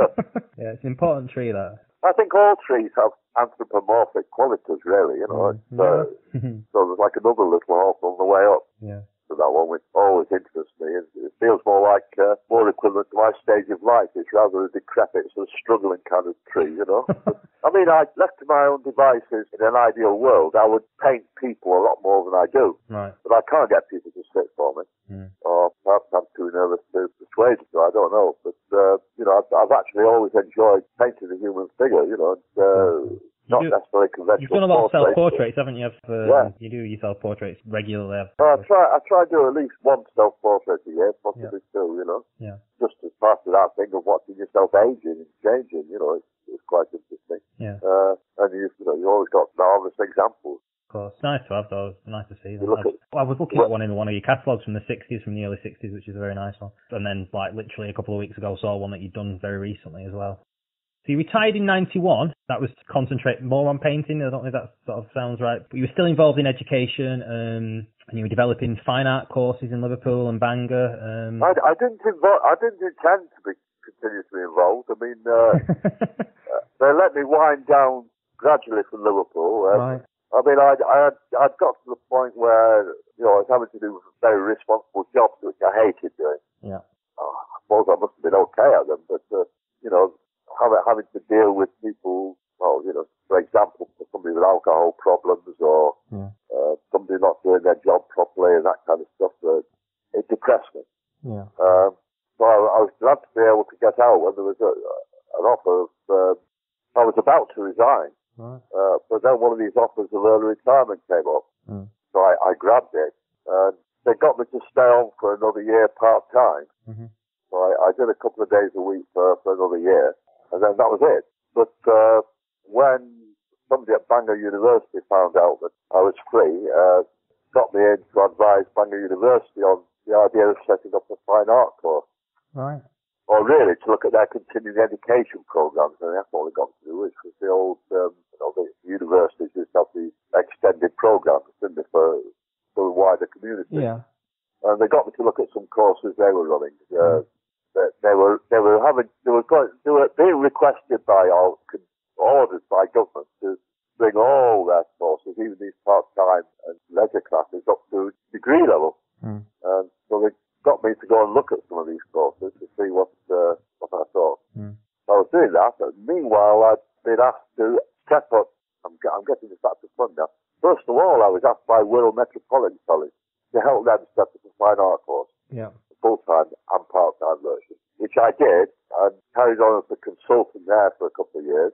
yeah, it's an important tree that. I think all trees have anthropomorphic qualities, really, you know. Mm, uh, yeah. so there's like another little horse on the way up. yeah. That one, which always interests me. It, it feels more like uh, more equivalent to my stage of life. It's rather a decrepit, sort of struggling kind of tree, you know. I mean, I left to my own devices in an ideal world, I would paint people a lot more than I do. Right. But I can't get people to sit for me. Mm. Or perhaps I'm too nervous to persuade them. I don't know. But, uh, you know, I've, I've actually always enjoyed painting the human figure, you know. And, uh, not do- necessarily conventional You've done a lot of self-portraits, haven't you? Uh, Yeah. You do your self-portraits regularly. Well, I try, I try to do at least one self-portrait a year, possibly two, you know. Yeah. Just as part of that thing of watching yourself aging and changing, you know, it's, it's quite interesting. Yeah. Uh, and you, you know, you always got marvellous examples. Of course. Nice to have those. Nice to see them. I, at- I was looking well- at one in one of your catalogues from the 60s, from the early 60s, which is a very nice one. And then, like, literally a couple of weeks ago, saw one that you'd done very recently as well. So you retired in 91. That was to concentrate more on painting. I don't know if that sort of sounds right. But you were still involved in education, um, and you were developing fine art courses in Liverpool and Bangor. Um, I, I didn't invo- I didn't intend to be continuously involved. I mean, uh, uh, they let me wind down gradually from Liverpool. Uh, right. I mean, I'd, I'd, I'd got to the point where, you know, I was having to do very responsible jobs, which I hated doing. Yeah. Oh, I suppose I must have been okay at them, but, uh, you know, having, having to deal with people, well, you know, for example, somebody with alcohol problems or Yeah. uh, somebody not doing their job properly and that kind of stuff, uh, it depressed me. Yeah. Um, so I, I was glad to be able to get out when there was a, an offer of, um, I was about to resign. Right. Uh, but then one of these offers of early retirement came up. Mm. So I, I grabbed it. And they got me to stay on for another year part time. Mhm. So I, I did a couple of days a week for, for another year. And then that was it. But uh, when somebody at Bangor University found out that I was free, uh, got me in to advise Bangor University on the idea of setting up a fine art course Right. or really to look at their continuing education programs, and that's all they got to do, which was the old, um, you know, the universities to have these extended programs, didn't they, for, for the wider community. Yeah. And they got me to look at some courses they were running. Uh, they, they were, they were having, they were going, they were being requested by or con- ordered by government to bring all their courses, even these part-time and leisure classes, up to degree level. Mm. And so they got me to go and look at some of these courses to see what uh, what I thought. Mm. I was doing that, and meanwhile I'd been asked to step up. I'm, I'm getting this back to fun now. First of all, I was asked by Wirral Metropolitan College to help them set up a fine art course, Yeah. Full-time and part-time version, which I did and carried on as a consultant there for a couple of years.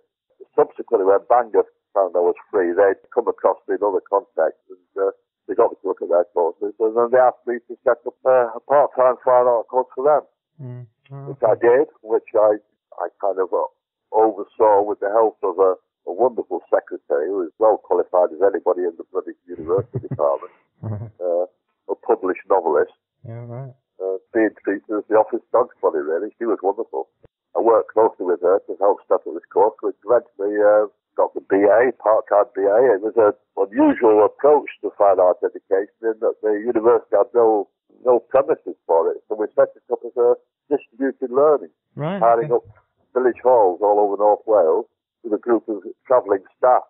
Subsequently, when Bangor found I was free, they'd come across me in other contexts and uh, they got me to look at their courses, and then they asked me to set up uh, a part-time fine art course for them, Mm. which I did, which I I kind of uh, oversaw with the help of a, a wonderful secretary who is well qualified as anybody in the bloody university department, uh, a published novelist, yeah. Right. Uh, being treated as the office dog's body, really. She was wonderful. I worked closely with her to help set up this course, which eventually uh, got the BA, part-time BA. It was an unusual approach to fine art education in that the university had no, no premises for it. So we set it up as a distributed learning, Right. hiring okay. up village halls all over North Wales with a group of travelling staff.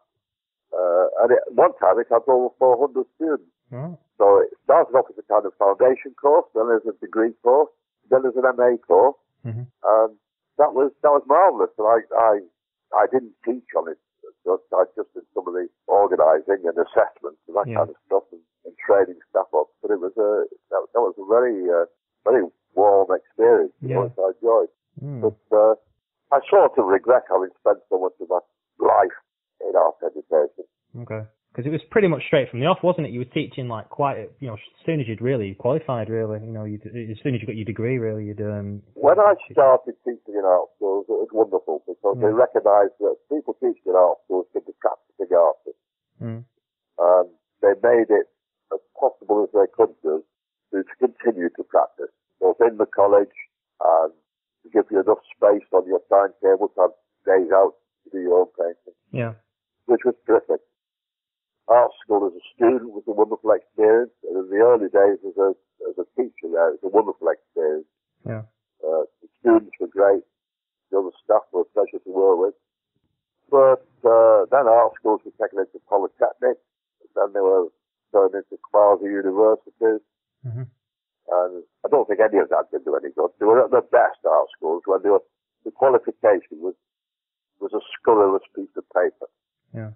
Uh, and at one time it had over 400 students. Right. So it started off as a kind of foundation course, then as a degree course, then as an MA course, Mhm. and that was that was marvelous. And I I I didn't teach on it, just I just did some of the organising and assessments and that Yeah. kind of stuff, and, and training staff up. But it was a that, that was a very uh, very warm experience, Yeah. which I enjoyed. Mm. But uh, I sort of regret having spent so much of my life in art education. Okay. Because it was pretty much straight from the off, wasn't it? You were teaching like quite, you know, as soon as you'd really qualified, really, you know, you'd, as soon as you got your degree, really, you'd. um When I started teaching in art schools, it was wonderful because they recognised that people teaching in art schools could be practicing artists. Mm. And they made it as possible as they could do to, to continue to practice, both in the college and to give you enough space on your timetable to have days out to do your own painting, Yeah. which was terrific. Art school as a student was a wonderful experience, and in the early days as a as a teacher there, it was a wonderful experience. Yeah. Uh, the students were great. The other staff were a pleasure to work with. But uh, then art schools were taken into polytechnics. Then they were turned into quasi universities. Mm-hmm. And I don't think any of that did do any good. They were at their best art schools when they were, the qualification was was a scurrilous piece of paper. Yeah.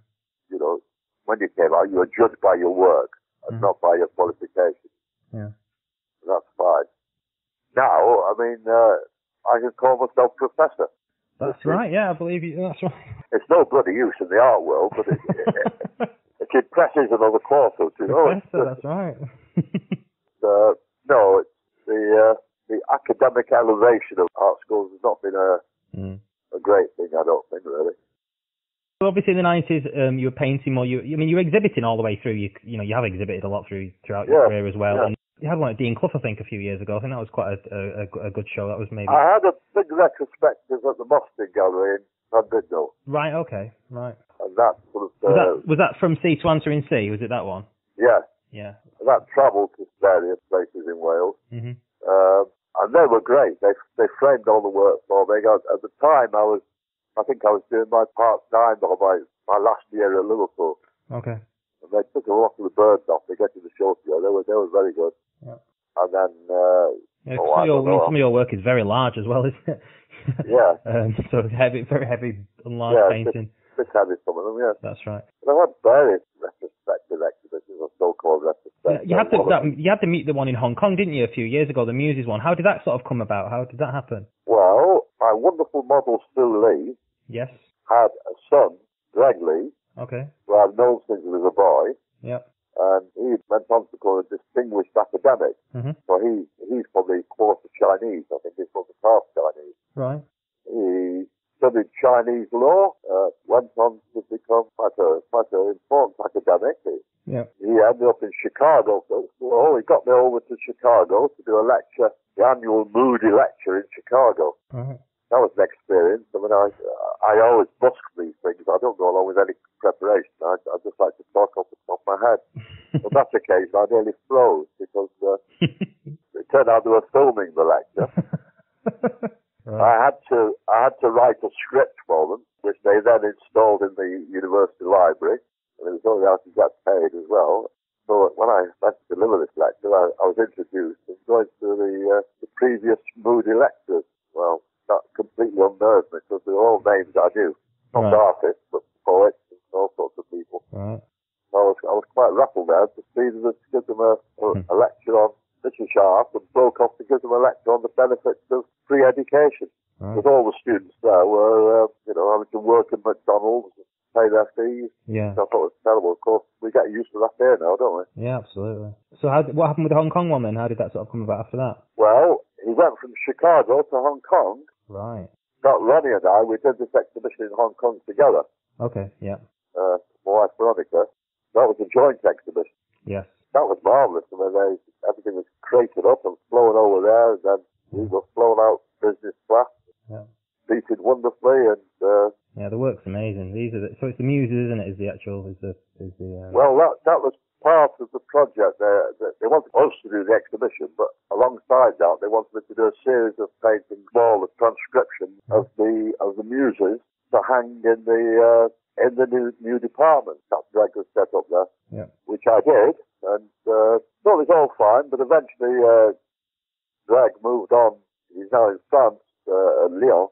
You know, when you came out, you were judged by your work and Mhm. not by your qualification. Yeah. That's fine. Now, I mean, uh, I can call myself professor. That's right. Yeah, I believe you. That's right. It's no bloody use in the art world, but it, it, it impresses another course or two. Oh, Professor, that's right. uh, no, it's the uh, the academic elevation of art schools has not been a, mm. a great thing. I don't think really. Well, obviously, in the nineties, um, you were painting more. You, I mean, you were exhibiting all the way through. You, you know, you have exhibited a lot through throughout your Yeah, career as well. yeah. And you had one at Dean Clough, I think, a few years ago. I think that was quite a, a, a, good show. That was maybe I had a big retrospective at the Mostyn Gallery in Llandudno, right. Okay, right. and that sort of Was uh, that was that from C to answer in sea? Was it that one? yeah, Yeah. that travelled to various places in Wales. Mhm. Um, and they were great. They they framed all the work for me. At the time, I was, I think I was doing my part time or my my last year at Liverpool, Okay. and they took a lot of the birds off to get to the show together. They were they were very good. Yeah. And then uh, Yeah, Oh, some, of your, some of your work is very large as well, isn't it? yeah, um, so heavy, very heavy and large Yeah, painting. bit heavy some of them. Yeah, That's right. but I had various retrospective exhibitions or so-called Yeah, retrospective. you had to that, you had to meet the one in Hong Kong, didn't you, a few years ago, the Muses one? How did that sort of come about? How did that happen? Well, my wonderful model Stu Lee Yes. had a son, Greg Lee, Okay. who I've known since he was a boy. Yep. and he went on to become a distinguished academic. Mm-hmm. So he he's probably quarter Chinese. I think he's probably half Chinese. Right. He studied Chinese law, uh, went on to become quite a quite an important academic. He, Yep. he ended up in Chicago. So, oh, he got me over to Chicago to do a lecture, the annual Moody lecture in Chicago. Right. That was an experience. I mean, I I always busk these things. I don't go along with any preparation. I, I just like to talk off the top of my head. On that occasion, I nearly froze because uh, it turned out they were filming the lecture. right. I had to I had to write a script for them, which they then installed in the university library, and it was only how to get paid as well. So when I went to deliver this lecture, I, I was introduced and going through the uh, the previous Moody lectures. Well, that completely unnerved me because they're all names I knew, not Right. artists but poets and all sorts of people. Right. I was, I was quite ruffled there to see them to give them a, a, Hmm. a lecture on Richard Sharp and broke off to give them a lecture on the benefits of free education. Right. Because all the students there were, uh, you know, having to work at McDonald's and pay their fees. Yeah. So I thought it was terrible. Of course, we get used to that here now, don't we? Yeah, absolutely. So how, what happened with the Hong Kong one then? How did that sort of come about after that? Well, he went from Chicago to Hong Kong. Right. Got Ronnie and I, we did this exhibition in Hong Kong together. Okay. Yeah. Uh, my wife Veronica. That was a joint exhibition. Yes. that was marvellous. I mean, they, everything was crated up and flown over there, and we were flown out business class, Yeah. seated wonderfully, and uh, Yeah, the work's amazing. These are the, so it's the muses, isn't it? Is the actual is the is the uh, well, that that was part of the project. They, they, they wanted us to do the exhibition, but alongside that, they wanted me to do a series of paintings, all the transcription of the of the muses to hang in the uh, in the new new department that Greg was set up there. yeah which I did, and uh, so it was all fine. But eventually, uh, Greg moved on. He's now in France, uh, Lyon,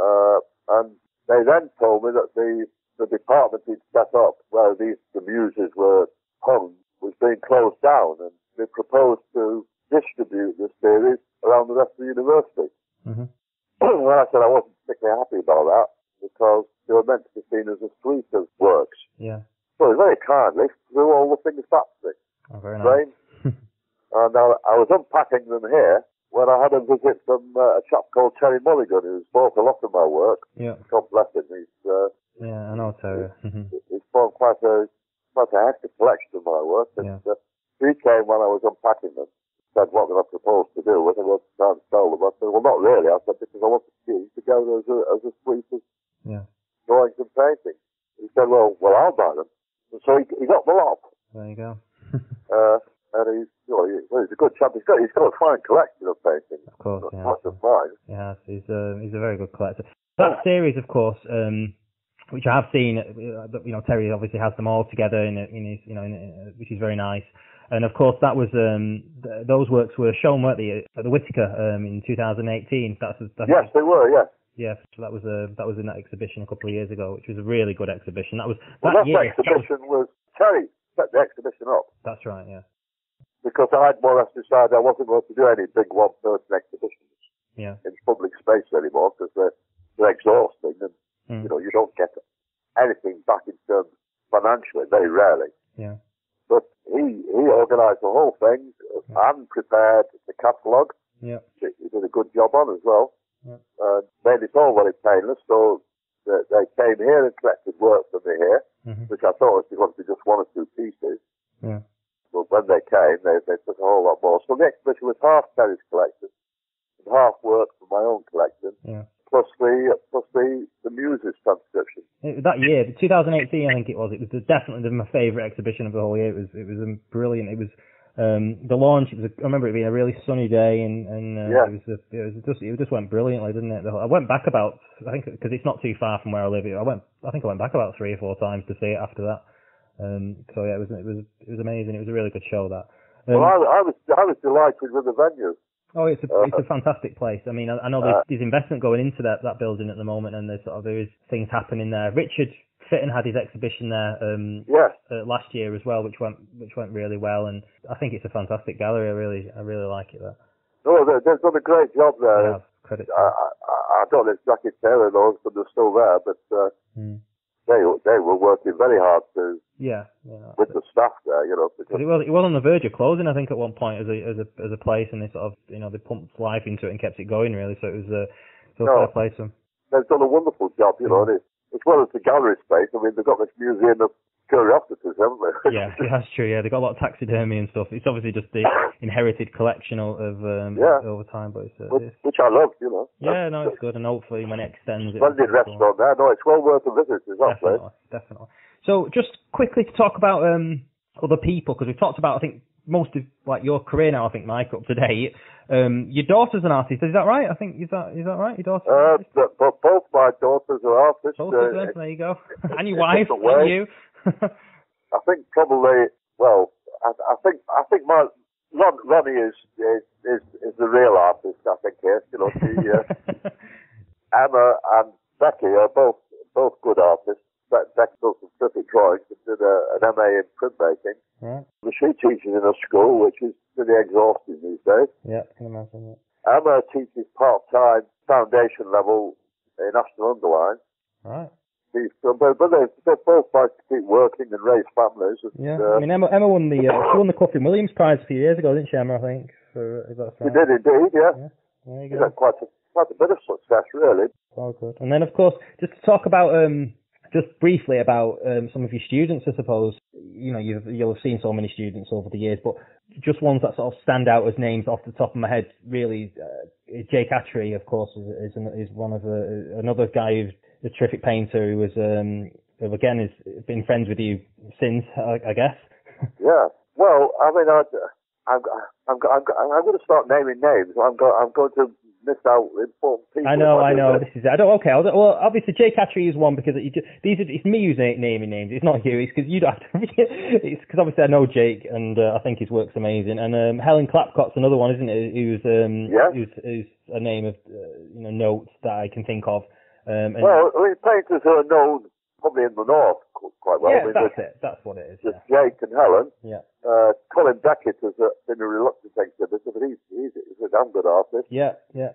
uh, and they then told me that the the department he'd set up, where these the muses were hung, was being closed down, and they proposed to distribute the series around the rest of the university. hmm well, I said I wasn't particularly happy about that because they were meant to be seen as a suite of works. yeah. So he very kindly threw all the things back to me. Oh, very nice. Right? and I, was unpacking them here when I had a visit from uh, a chap called Terry Mulligan, who's bought a lot of my work. Yeah. God bless him. He's, uh, Yeah, I know Terry. He's bought quite a, quite a hefty collection of my work. And Yeah. uh, he came when I was unpacking them, said, what did I propose to do? Whether I was to try and sell them. I said, well, not really. I said, because I want to keep them together as a, as a suite of Yeah. drawings and paintings. He said, well, well, I'll buy them. And so he, he got the lot. There you go. Uh, and he's, you know, he, well, he's a good chap. He's got, he's got a fine collection of paintings. Of course, yeah. much of mine. He's a he's a very good collector. That series, of course, um, which I have seen, uh, you know, Terry obviously has them all together in, in his, you know, in a, which is very nice. And of course, that was um, th- those works were shown weren't they, at the Whitaker um, in 2018. That's, that's Yes, they were. Yes. yeah. So that was uh, that was in that exhibition a couple of years ago, which was a really good exhibition. That was Well, that that year. that was- exhibition was Terry set the exhibition up that's right. Yeah. Because I had more or less decided I wasn't going to do any big one-person exhibitions Yeah. in public space anymore because they're, they're exhausting and Mm. you know you don't get anything back in terms financially very rarely. Yeah. But he he organised the whole thing and prepared the catalogue. Yeah. which He did a good job on as well. Yeah. And made it all very painless. So they, they came here and collected work from me here, hmm which I thought was going to be just one or two pieces. Yeah. But when they came, they, they took a whole lot more. So the exhibition was half Terry's collection and half work from my own collection, Yeah. plus the plus the the Muses transcription. It, that year, 2018, I think it was. It was definitely my favourite exhibition of the whole year. It was it was brilliant. It was um, the launch. It was. A, I remember it being a really sunny day, and and uh, Yeah. it was. A, it was just it just went brilliantly, didn't it? The whole, I went back about. I think because it's not too far from where I live. I went. I think I went back about three or four times to see it after that. Um, so yeah, it was it was it was amazing. It was a really good show. That. Um, well, I, I was I was delighted with the venue. Oh, it's a Uh, it's a fantastic place. I mean, I, I know uh, there's, there's investment going into that that building at the moment, and there's sort of there is things happening there. Richard Fitton had his exhibition there um, Yes, uh, last year as well, which went which went really well, and I think it's a fantastic gallery. I really I really like it there. no, they, they've done a great job there. Yeah, credit. I, I, I don't know if Jackie Taylor knows, but they're still there. But uh, Mm. They they were working very hard to Yeah, yeah. with the staff there. You know, Because it was it was on the verge of closing, I think, at one point as a as a as a place, and they sort of you know they pumped life into it and kept it going really. So it was uh, a so No. fair play to them. they've done a wonderful job. You know, mm. and it, as well as the gallery space. I mean, they've got this museum of curiosities, haven't they? Yeah, that's true. Yeah, they've got a lot of taxidermy and stuff. It's obviously just the inherited collection of um, Yeah. over time, but it's, uh, which, it's which I love. You know. yeah, no, it's good, and hopefully when it extends, Splendid restaurant there. No, it's well worth a visit. Is that place? Definitely, definitely. So just quickly to talk about um other people because we've talked about I think most of like your career now. I think Mike up to date. Um, your daughter's an artist, is that right? I think is that is that right? Your daughter. Uh, but, but both my daughters are artists. Both uh, of them, there you go. and your wife, and you. I think probably. Well, I, I think I think my Ron, Ronnie is, is is is the real artist. I think yes. You know, she, uh, Emma and Becky are both both good artists. Be- Becky does some terrific drawings and did a, an MA in printmaking. But She teaches in a school which is pretty exhausting these days. Yeah, can imagine it. Emma teaches part-time foundation level in Ashton-under-Lyne. Right. She's, but, but they, they both like to keep working and raise families. And, Yeah. uh, I mean, Emma, Emma won the uh, she won the Kyffin Williams Prize a few years ago, didn't she, Emma? I think. For if that's she did indeed, yeah. Yeah. There you She's go. had quite a, quite a bit of success, really. All good. And then, of course, just to talk about, um, just briefly about um, some of your students, I suppose. You know, you've, you'll have seen so many students over the years, but just ones that sort of stand out as names off the top of my head, really. Uh, Jake Attree, of course, is, is, an, is one of the, another guy who's a terrific painter who was, um, who again, has been friends with you since, I, I guess. Yeah. Well, I mean, I, I'm, I'm, I'm, I'm going to start naming names. I'm, go, I'm going to miss out important people. I know, if I know. This is. I don't. Okay. I'll, well, obviously, Jake Attree is one because it, ju- these are. It's me who's naming names. It's not you. It's because you don't have to. it's because obviously I know Jake, and uh, I think his work's amazing. And um, Helen Clapcott's another one, isn't it? Who's um, Yeah. who's, who's a name of uh, you know notes that I can think of. Um, Well, I mean, painters who are known probably in the north quite well. yeah, I mean, that's it. That's what it is. there's Yeah. Jake and Helen. Yeah. Uh, Colin Beckett has uh, been a reluctant exhibitor, but he's, he's, he's a damn good artist. Yeah. Yeah.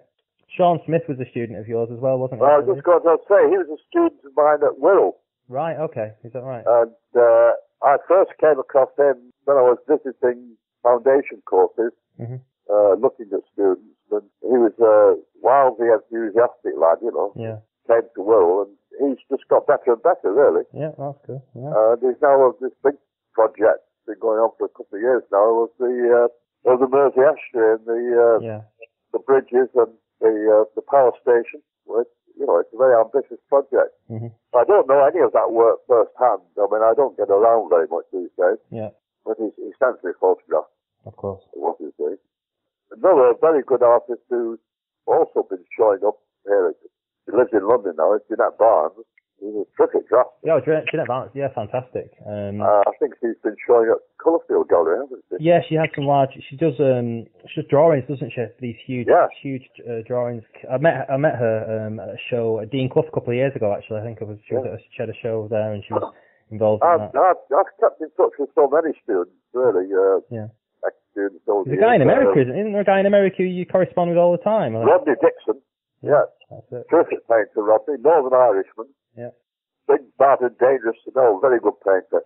Sean Smith was a student of yours as well, wasn't he? Well, I was just going to say, he was a student of mine at Wirral. Right. Okay. Is that right? And uh, I first came across him when I was visiting foundation courses, Mhm. uh, looking at students. And he was a wildly enthusiastic lad, you know, Yeah. To Wirral, and he's just got better and better, really. Yeah. That's good. Yeah. And he's now of this big project, been going on for a couple of years now, of the, uh, of the Mersey Estuary and the, uh, yeah. the bridges and the, uh, the power station. Well, it's, you know, it's a very ambitious project. Mhm. I don't know any of that work firsthand. I mean, I don't get around very much these days, Yeah. but he's, he sends me photographs Of course. of what he's doing. Another very good artist who's also been showing up here, he lives in London now, is Jeanette Barnes. He's a terrific draftsman. Yeah, Jeanette, Barnes, yeah, fantastic. Um, Uh, I think she's been showing at Colourfield Gallery, hasn't she? yeah, she has some large. She does um, she does drawings, doesn't she? These huge, Yeah. huge uh, drawings. I met I met her um, at a show at Dean Clough a couple of years ago. Actually, I think it was she was Yeah. at a, she had a show there and she was involved in I've, that. I've, I've kept in touch with so many students, really. Uh, Yeah. There's a the guy in. America, Uh, isn't, isn't there? A guy in America you correspond with all the time. Rodney Dixon. Yeah. That's it. Terrific painter, Rodney. Northern Irishman. Yeah. Big, bad and dangerous to know. Very good painter.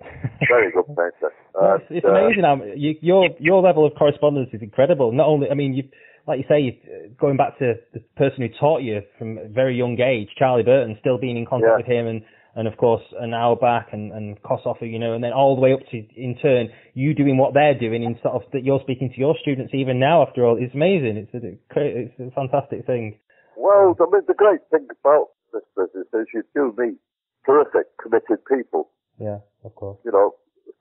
Very good painter. Uh, it's, it's uh, amazing. How, you, your your level of correspondence is incredible. Not only, I mean, you like you say, going back to the person who taught you from a very young age, Charlie Burton, still being in contact Yeah. with him, and and of course Auerbach, and and Kossoff, you know, and then all the way up to in turn you doing what they're doing in sort of that you're speaking to your students even now. After all, it's amazing. It's a it's a fantastic thing. Well, I mean, the great thing about this business is you do meet terrific, committed people. Yeah, of course. You know,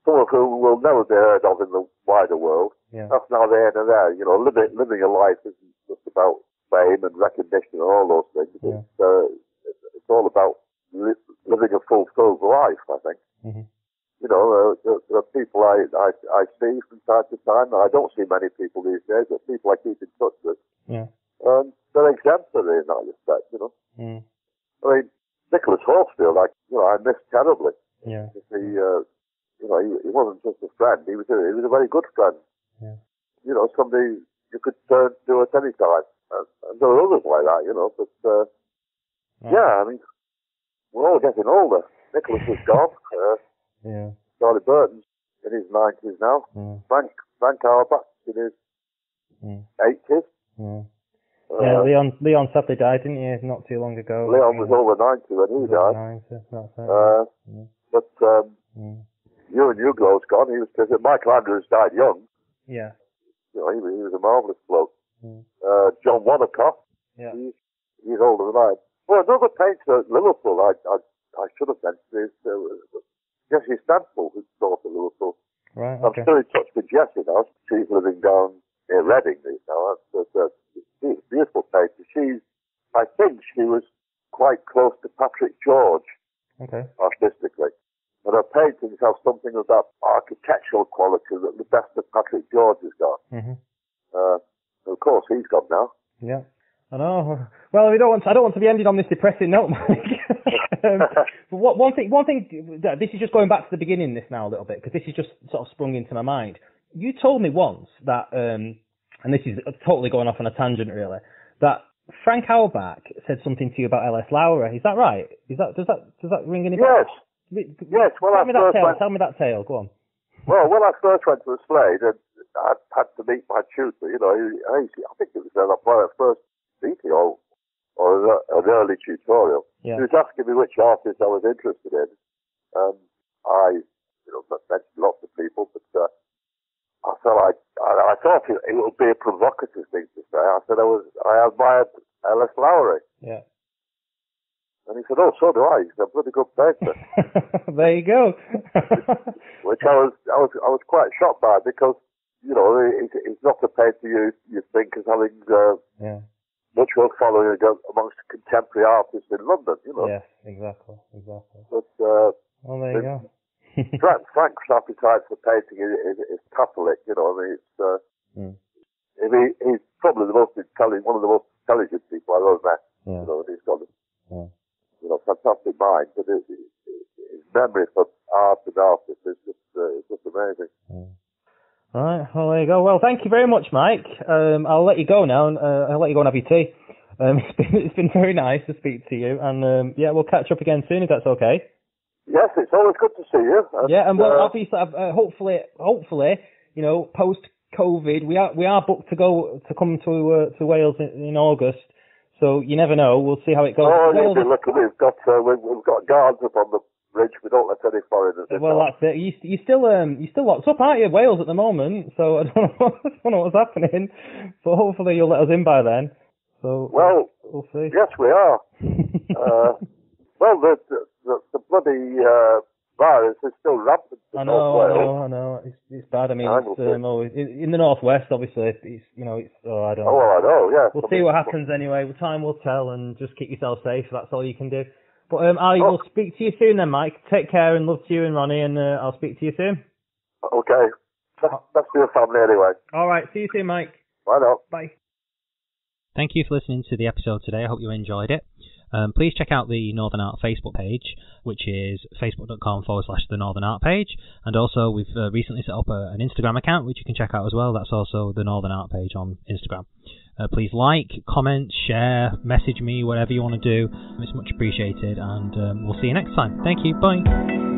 some of whom will never be heard of in the wider world. Yeah. That's now there and there. You know, living, living a life isn't just about fame and recognition and all those things. Yeah. It's, uh, it's, it's all about li- living a fulfilled life, I think. Mhm. You know, uh, there, there are people I, I, I see from time to time. I don't see many people these days, but people I keep in touch with. Yeah. And they're exemplary in that respect, you know. Mm. I mean, Nicholas Horsfield, I, you know, I miss terribly. Yeah. He, uh, you know, he, he wasn't just a friend. He was a, he was a very good friend. Yeah. You know, somebody you could turn to at any time. And, and there are others like that, you know. But uh, Right. yeah, I mean, we're all getting older. Nicholas is gone. Uh, Yeah. Charlie Burton's in his nineties now. Mm. Frank Frank Auerbach in his Mm. eighties. Mm. Uh, Yeah, Leon Leon sadly died, didn't he? Not too long ago. Leon was over ninety when he He was over died. 90, that's it. Uh, Mm. but um, Mm. Euan Uglow's gone. He was because Michael Andrews died young. Yeah. You know, he, was- he was a marvellous bloke. Mm. Uh, John Wonnacott, Yeah. he's, he's older than I. Well, another painter at Liverpool I, I, I should have mentioned is uh, Jesse Stanford, who's taught of Liverpool. Right. I'm still in touch with Jessie now. She's living down near Reading now. That's, that's, that's, she's a beautiful painter. She's, I think she was quite close to Patrick George Okay. artistically. But her paintings have something of that architectural quality that the best of Patrick George has got. Mhm. Uh, of course, he's gone now. Yeah. I know. Well, we don't want. To, I don't want to be ended on this depressing note, Mike. um, but what, one thing, one thing. This is just going back to the beginning. This now a little bit because this has just sort of sprung into my mind. You told me once that, um, and this is totally going off on a tangent, really. That Frank Auerbach said something to you about L.S. Lowry. Is that right? Is that does that does that ring any Yes, bells? yes. Well, tell I me that tale. went, Tell me that tale. Go on. well, when I first went to the Slade, and I had to meet my tutor. You know, I think it was uh, my first meeting or or an, an early tutorial. Yeah. He was asking me which artist I was interested in. Um, I, you know, mentioned lots of people, but uh, I felt I, I, I thought it, it would be a provocative thing to say. I said I was, I admired L.S. Lowry, Yeah. and he said, "Oh, so do I." He's a bloody good painter, there you go. which I was, I was, I was quite shocked by because, you know, he, he's not a painter you you think as having uh, yeah. much a following amongst contemporary artists in London, you know. Yes. Exactly. Exactly. But uh, Well, there you go. Frank, Frank's appetite for painting is, is, is Catholic, you know. I mean, it's, uh, Mm. I mean, he's probably the most intelligent, one of the most intelligent people I've ever met. Yeah. You know, and he's got a, Yeah. you know, fantastic mind, but his, memory for art and artists is just, uh, it's just amazing. All right. Well, there you go. Well, thank you very much, Mike. Um, I'll let you go now, and uh, I'll let you go and have your tea. Um, it's been it's been very nice to speak to you, and um, yeah, we'll catch up again soon if that's okay. Yes, it's always good to see you. And, Yeah, and well, uh, obviously, uh, hopefully, hopefully, you know, post COVID, we are we are booked to go to come to uh, to Wales in, in August. So you never know. We'll see how it goes. Oh, Wales- you'll be lucky. We've got, uh, we've, we've got guards up on the bridge. We don't let any foreigners in. Well, now. that's it. You you still um you still locked up, aren't you, Wales at the moment? So I don't know, I don't know what's happening, but hopefully you'll let us in by then. So Well, we'll see. yes, we are. Well, the, the, the bloody uh, virus is still rampant I know, I know, I know. It's it's bad. I mean, I it's um, always, in, in the northwest, obviously. It's you know, it's oh, I don't. Oh, know. well, I know, yes. We'll I see what happens anyway. Time will tell, and just keep yourself safe. That's all you can do. But um, I Oh. will speak to you soon then, Mike. Take care and love to you and Ronnie, and uh, I'll speak to you soon. Okay. That's, that's for your family anyway. All right, see you soon, Mike. Why not? Bye. Thank you for listening to the episode today. I hope you enjoyed it. Um, please check out the Northern Art Facebook page, which is facebook.com forward slash the Northern Art page. And also, we've uh, recently set up a, an Instagram account, which you can check out as well. That's also the Northern Art page on Instagram. Uh, please like, comment, share, message me, whatever you want to do. It's much appreciated. And um, we'll see you next time. Thank you. Bye.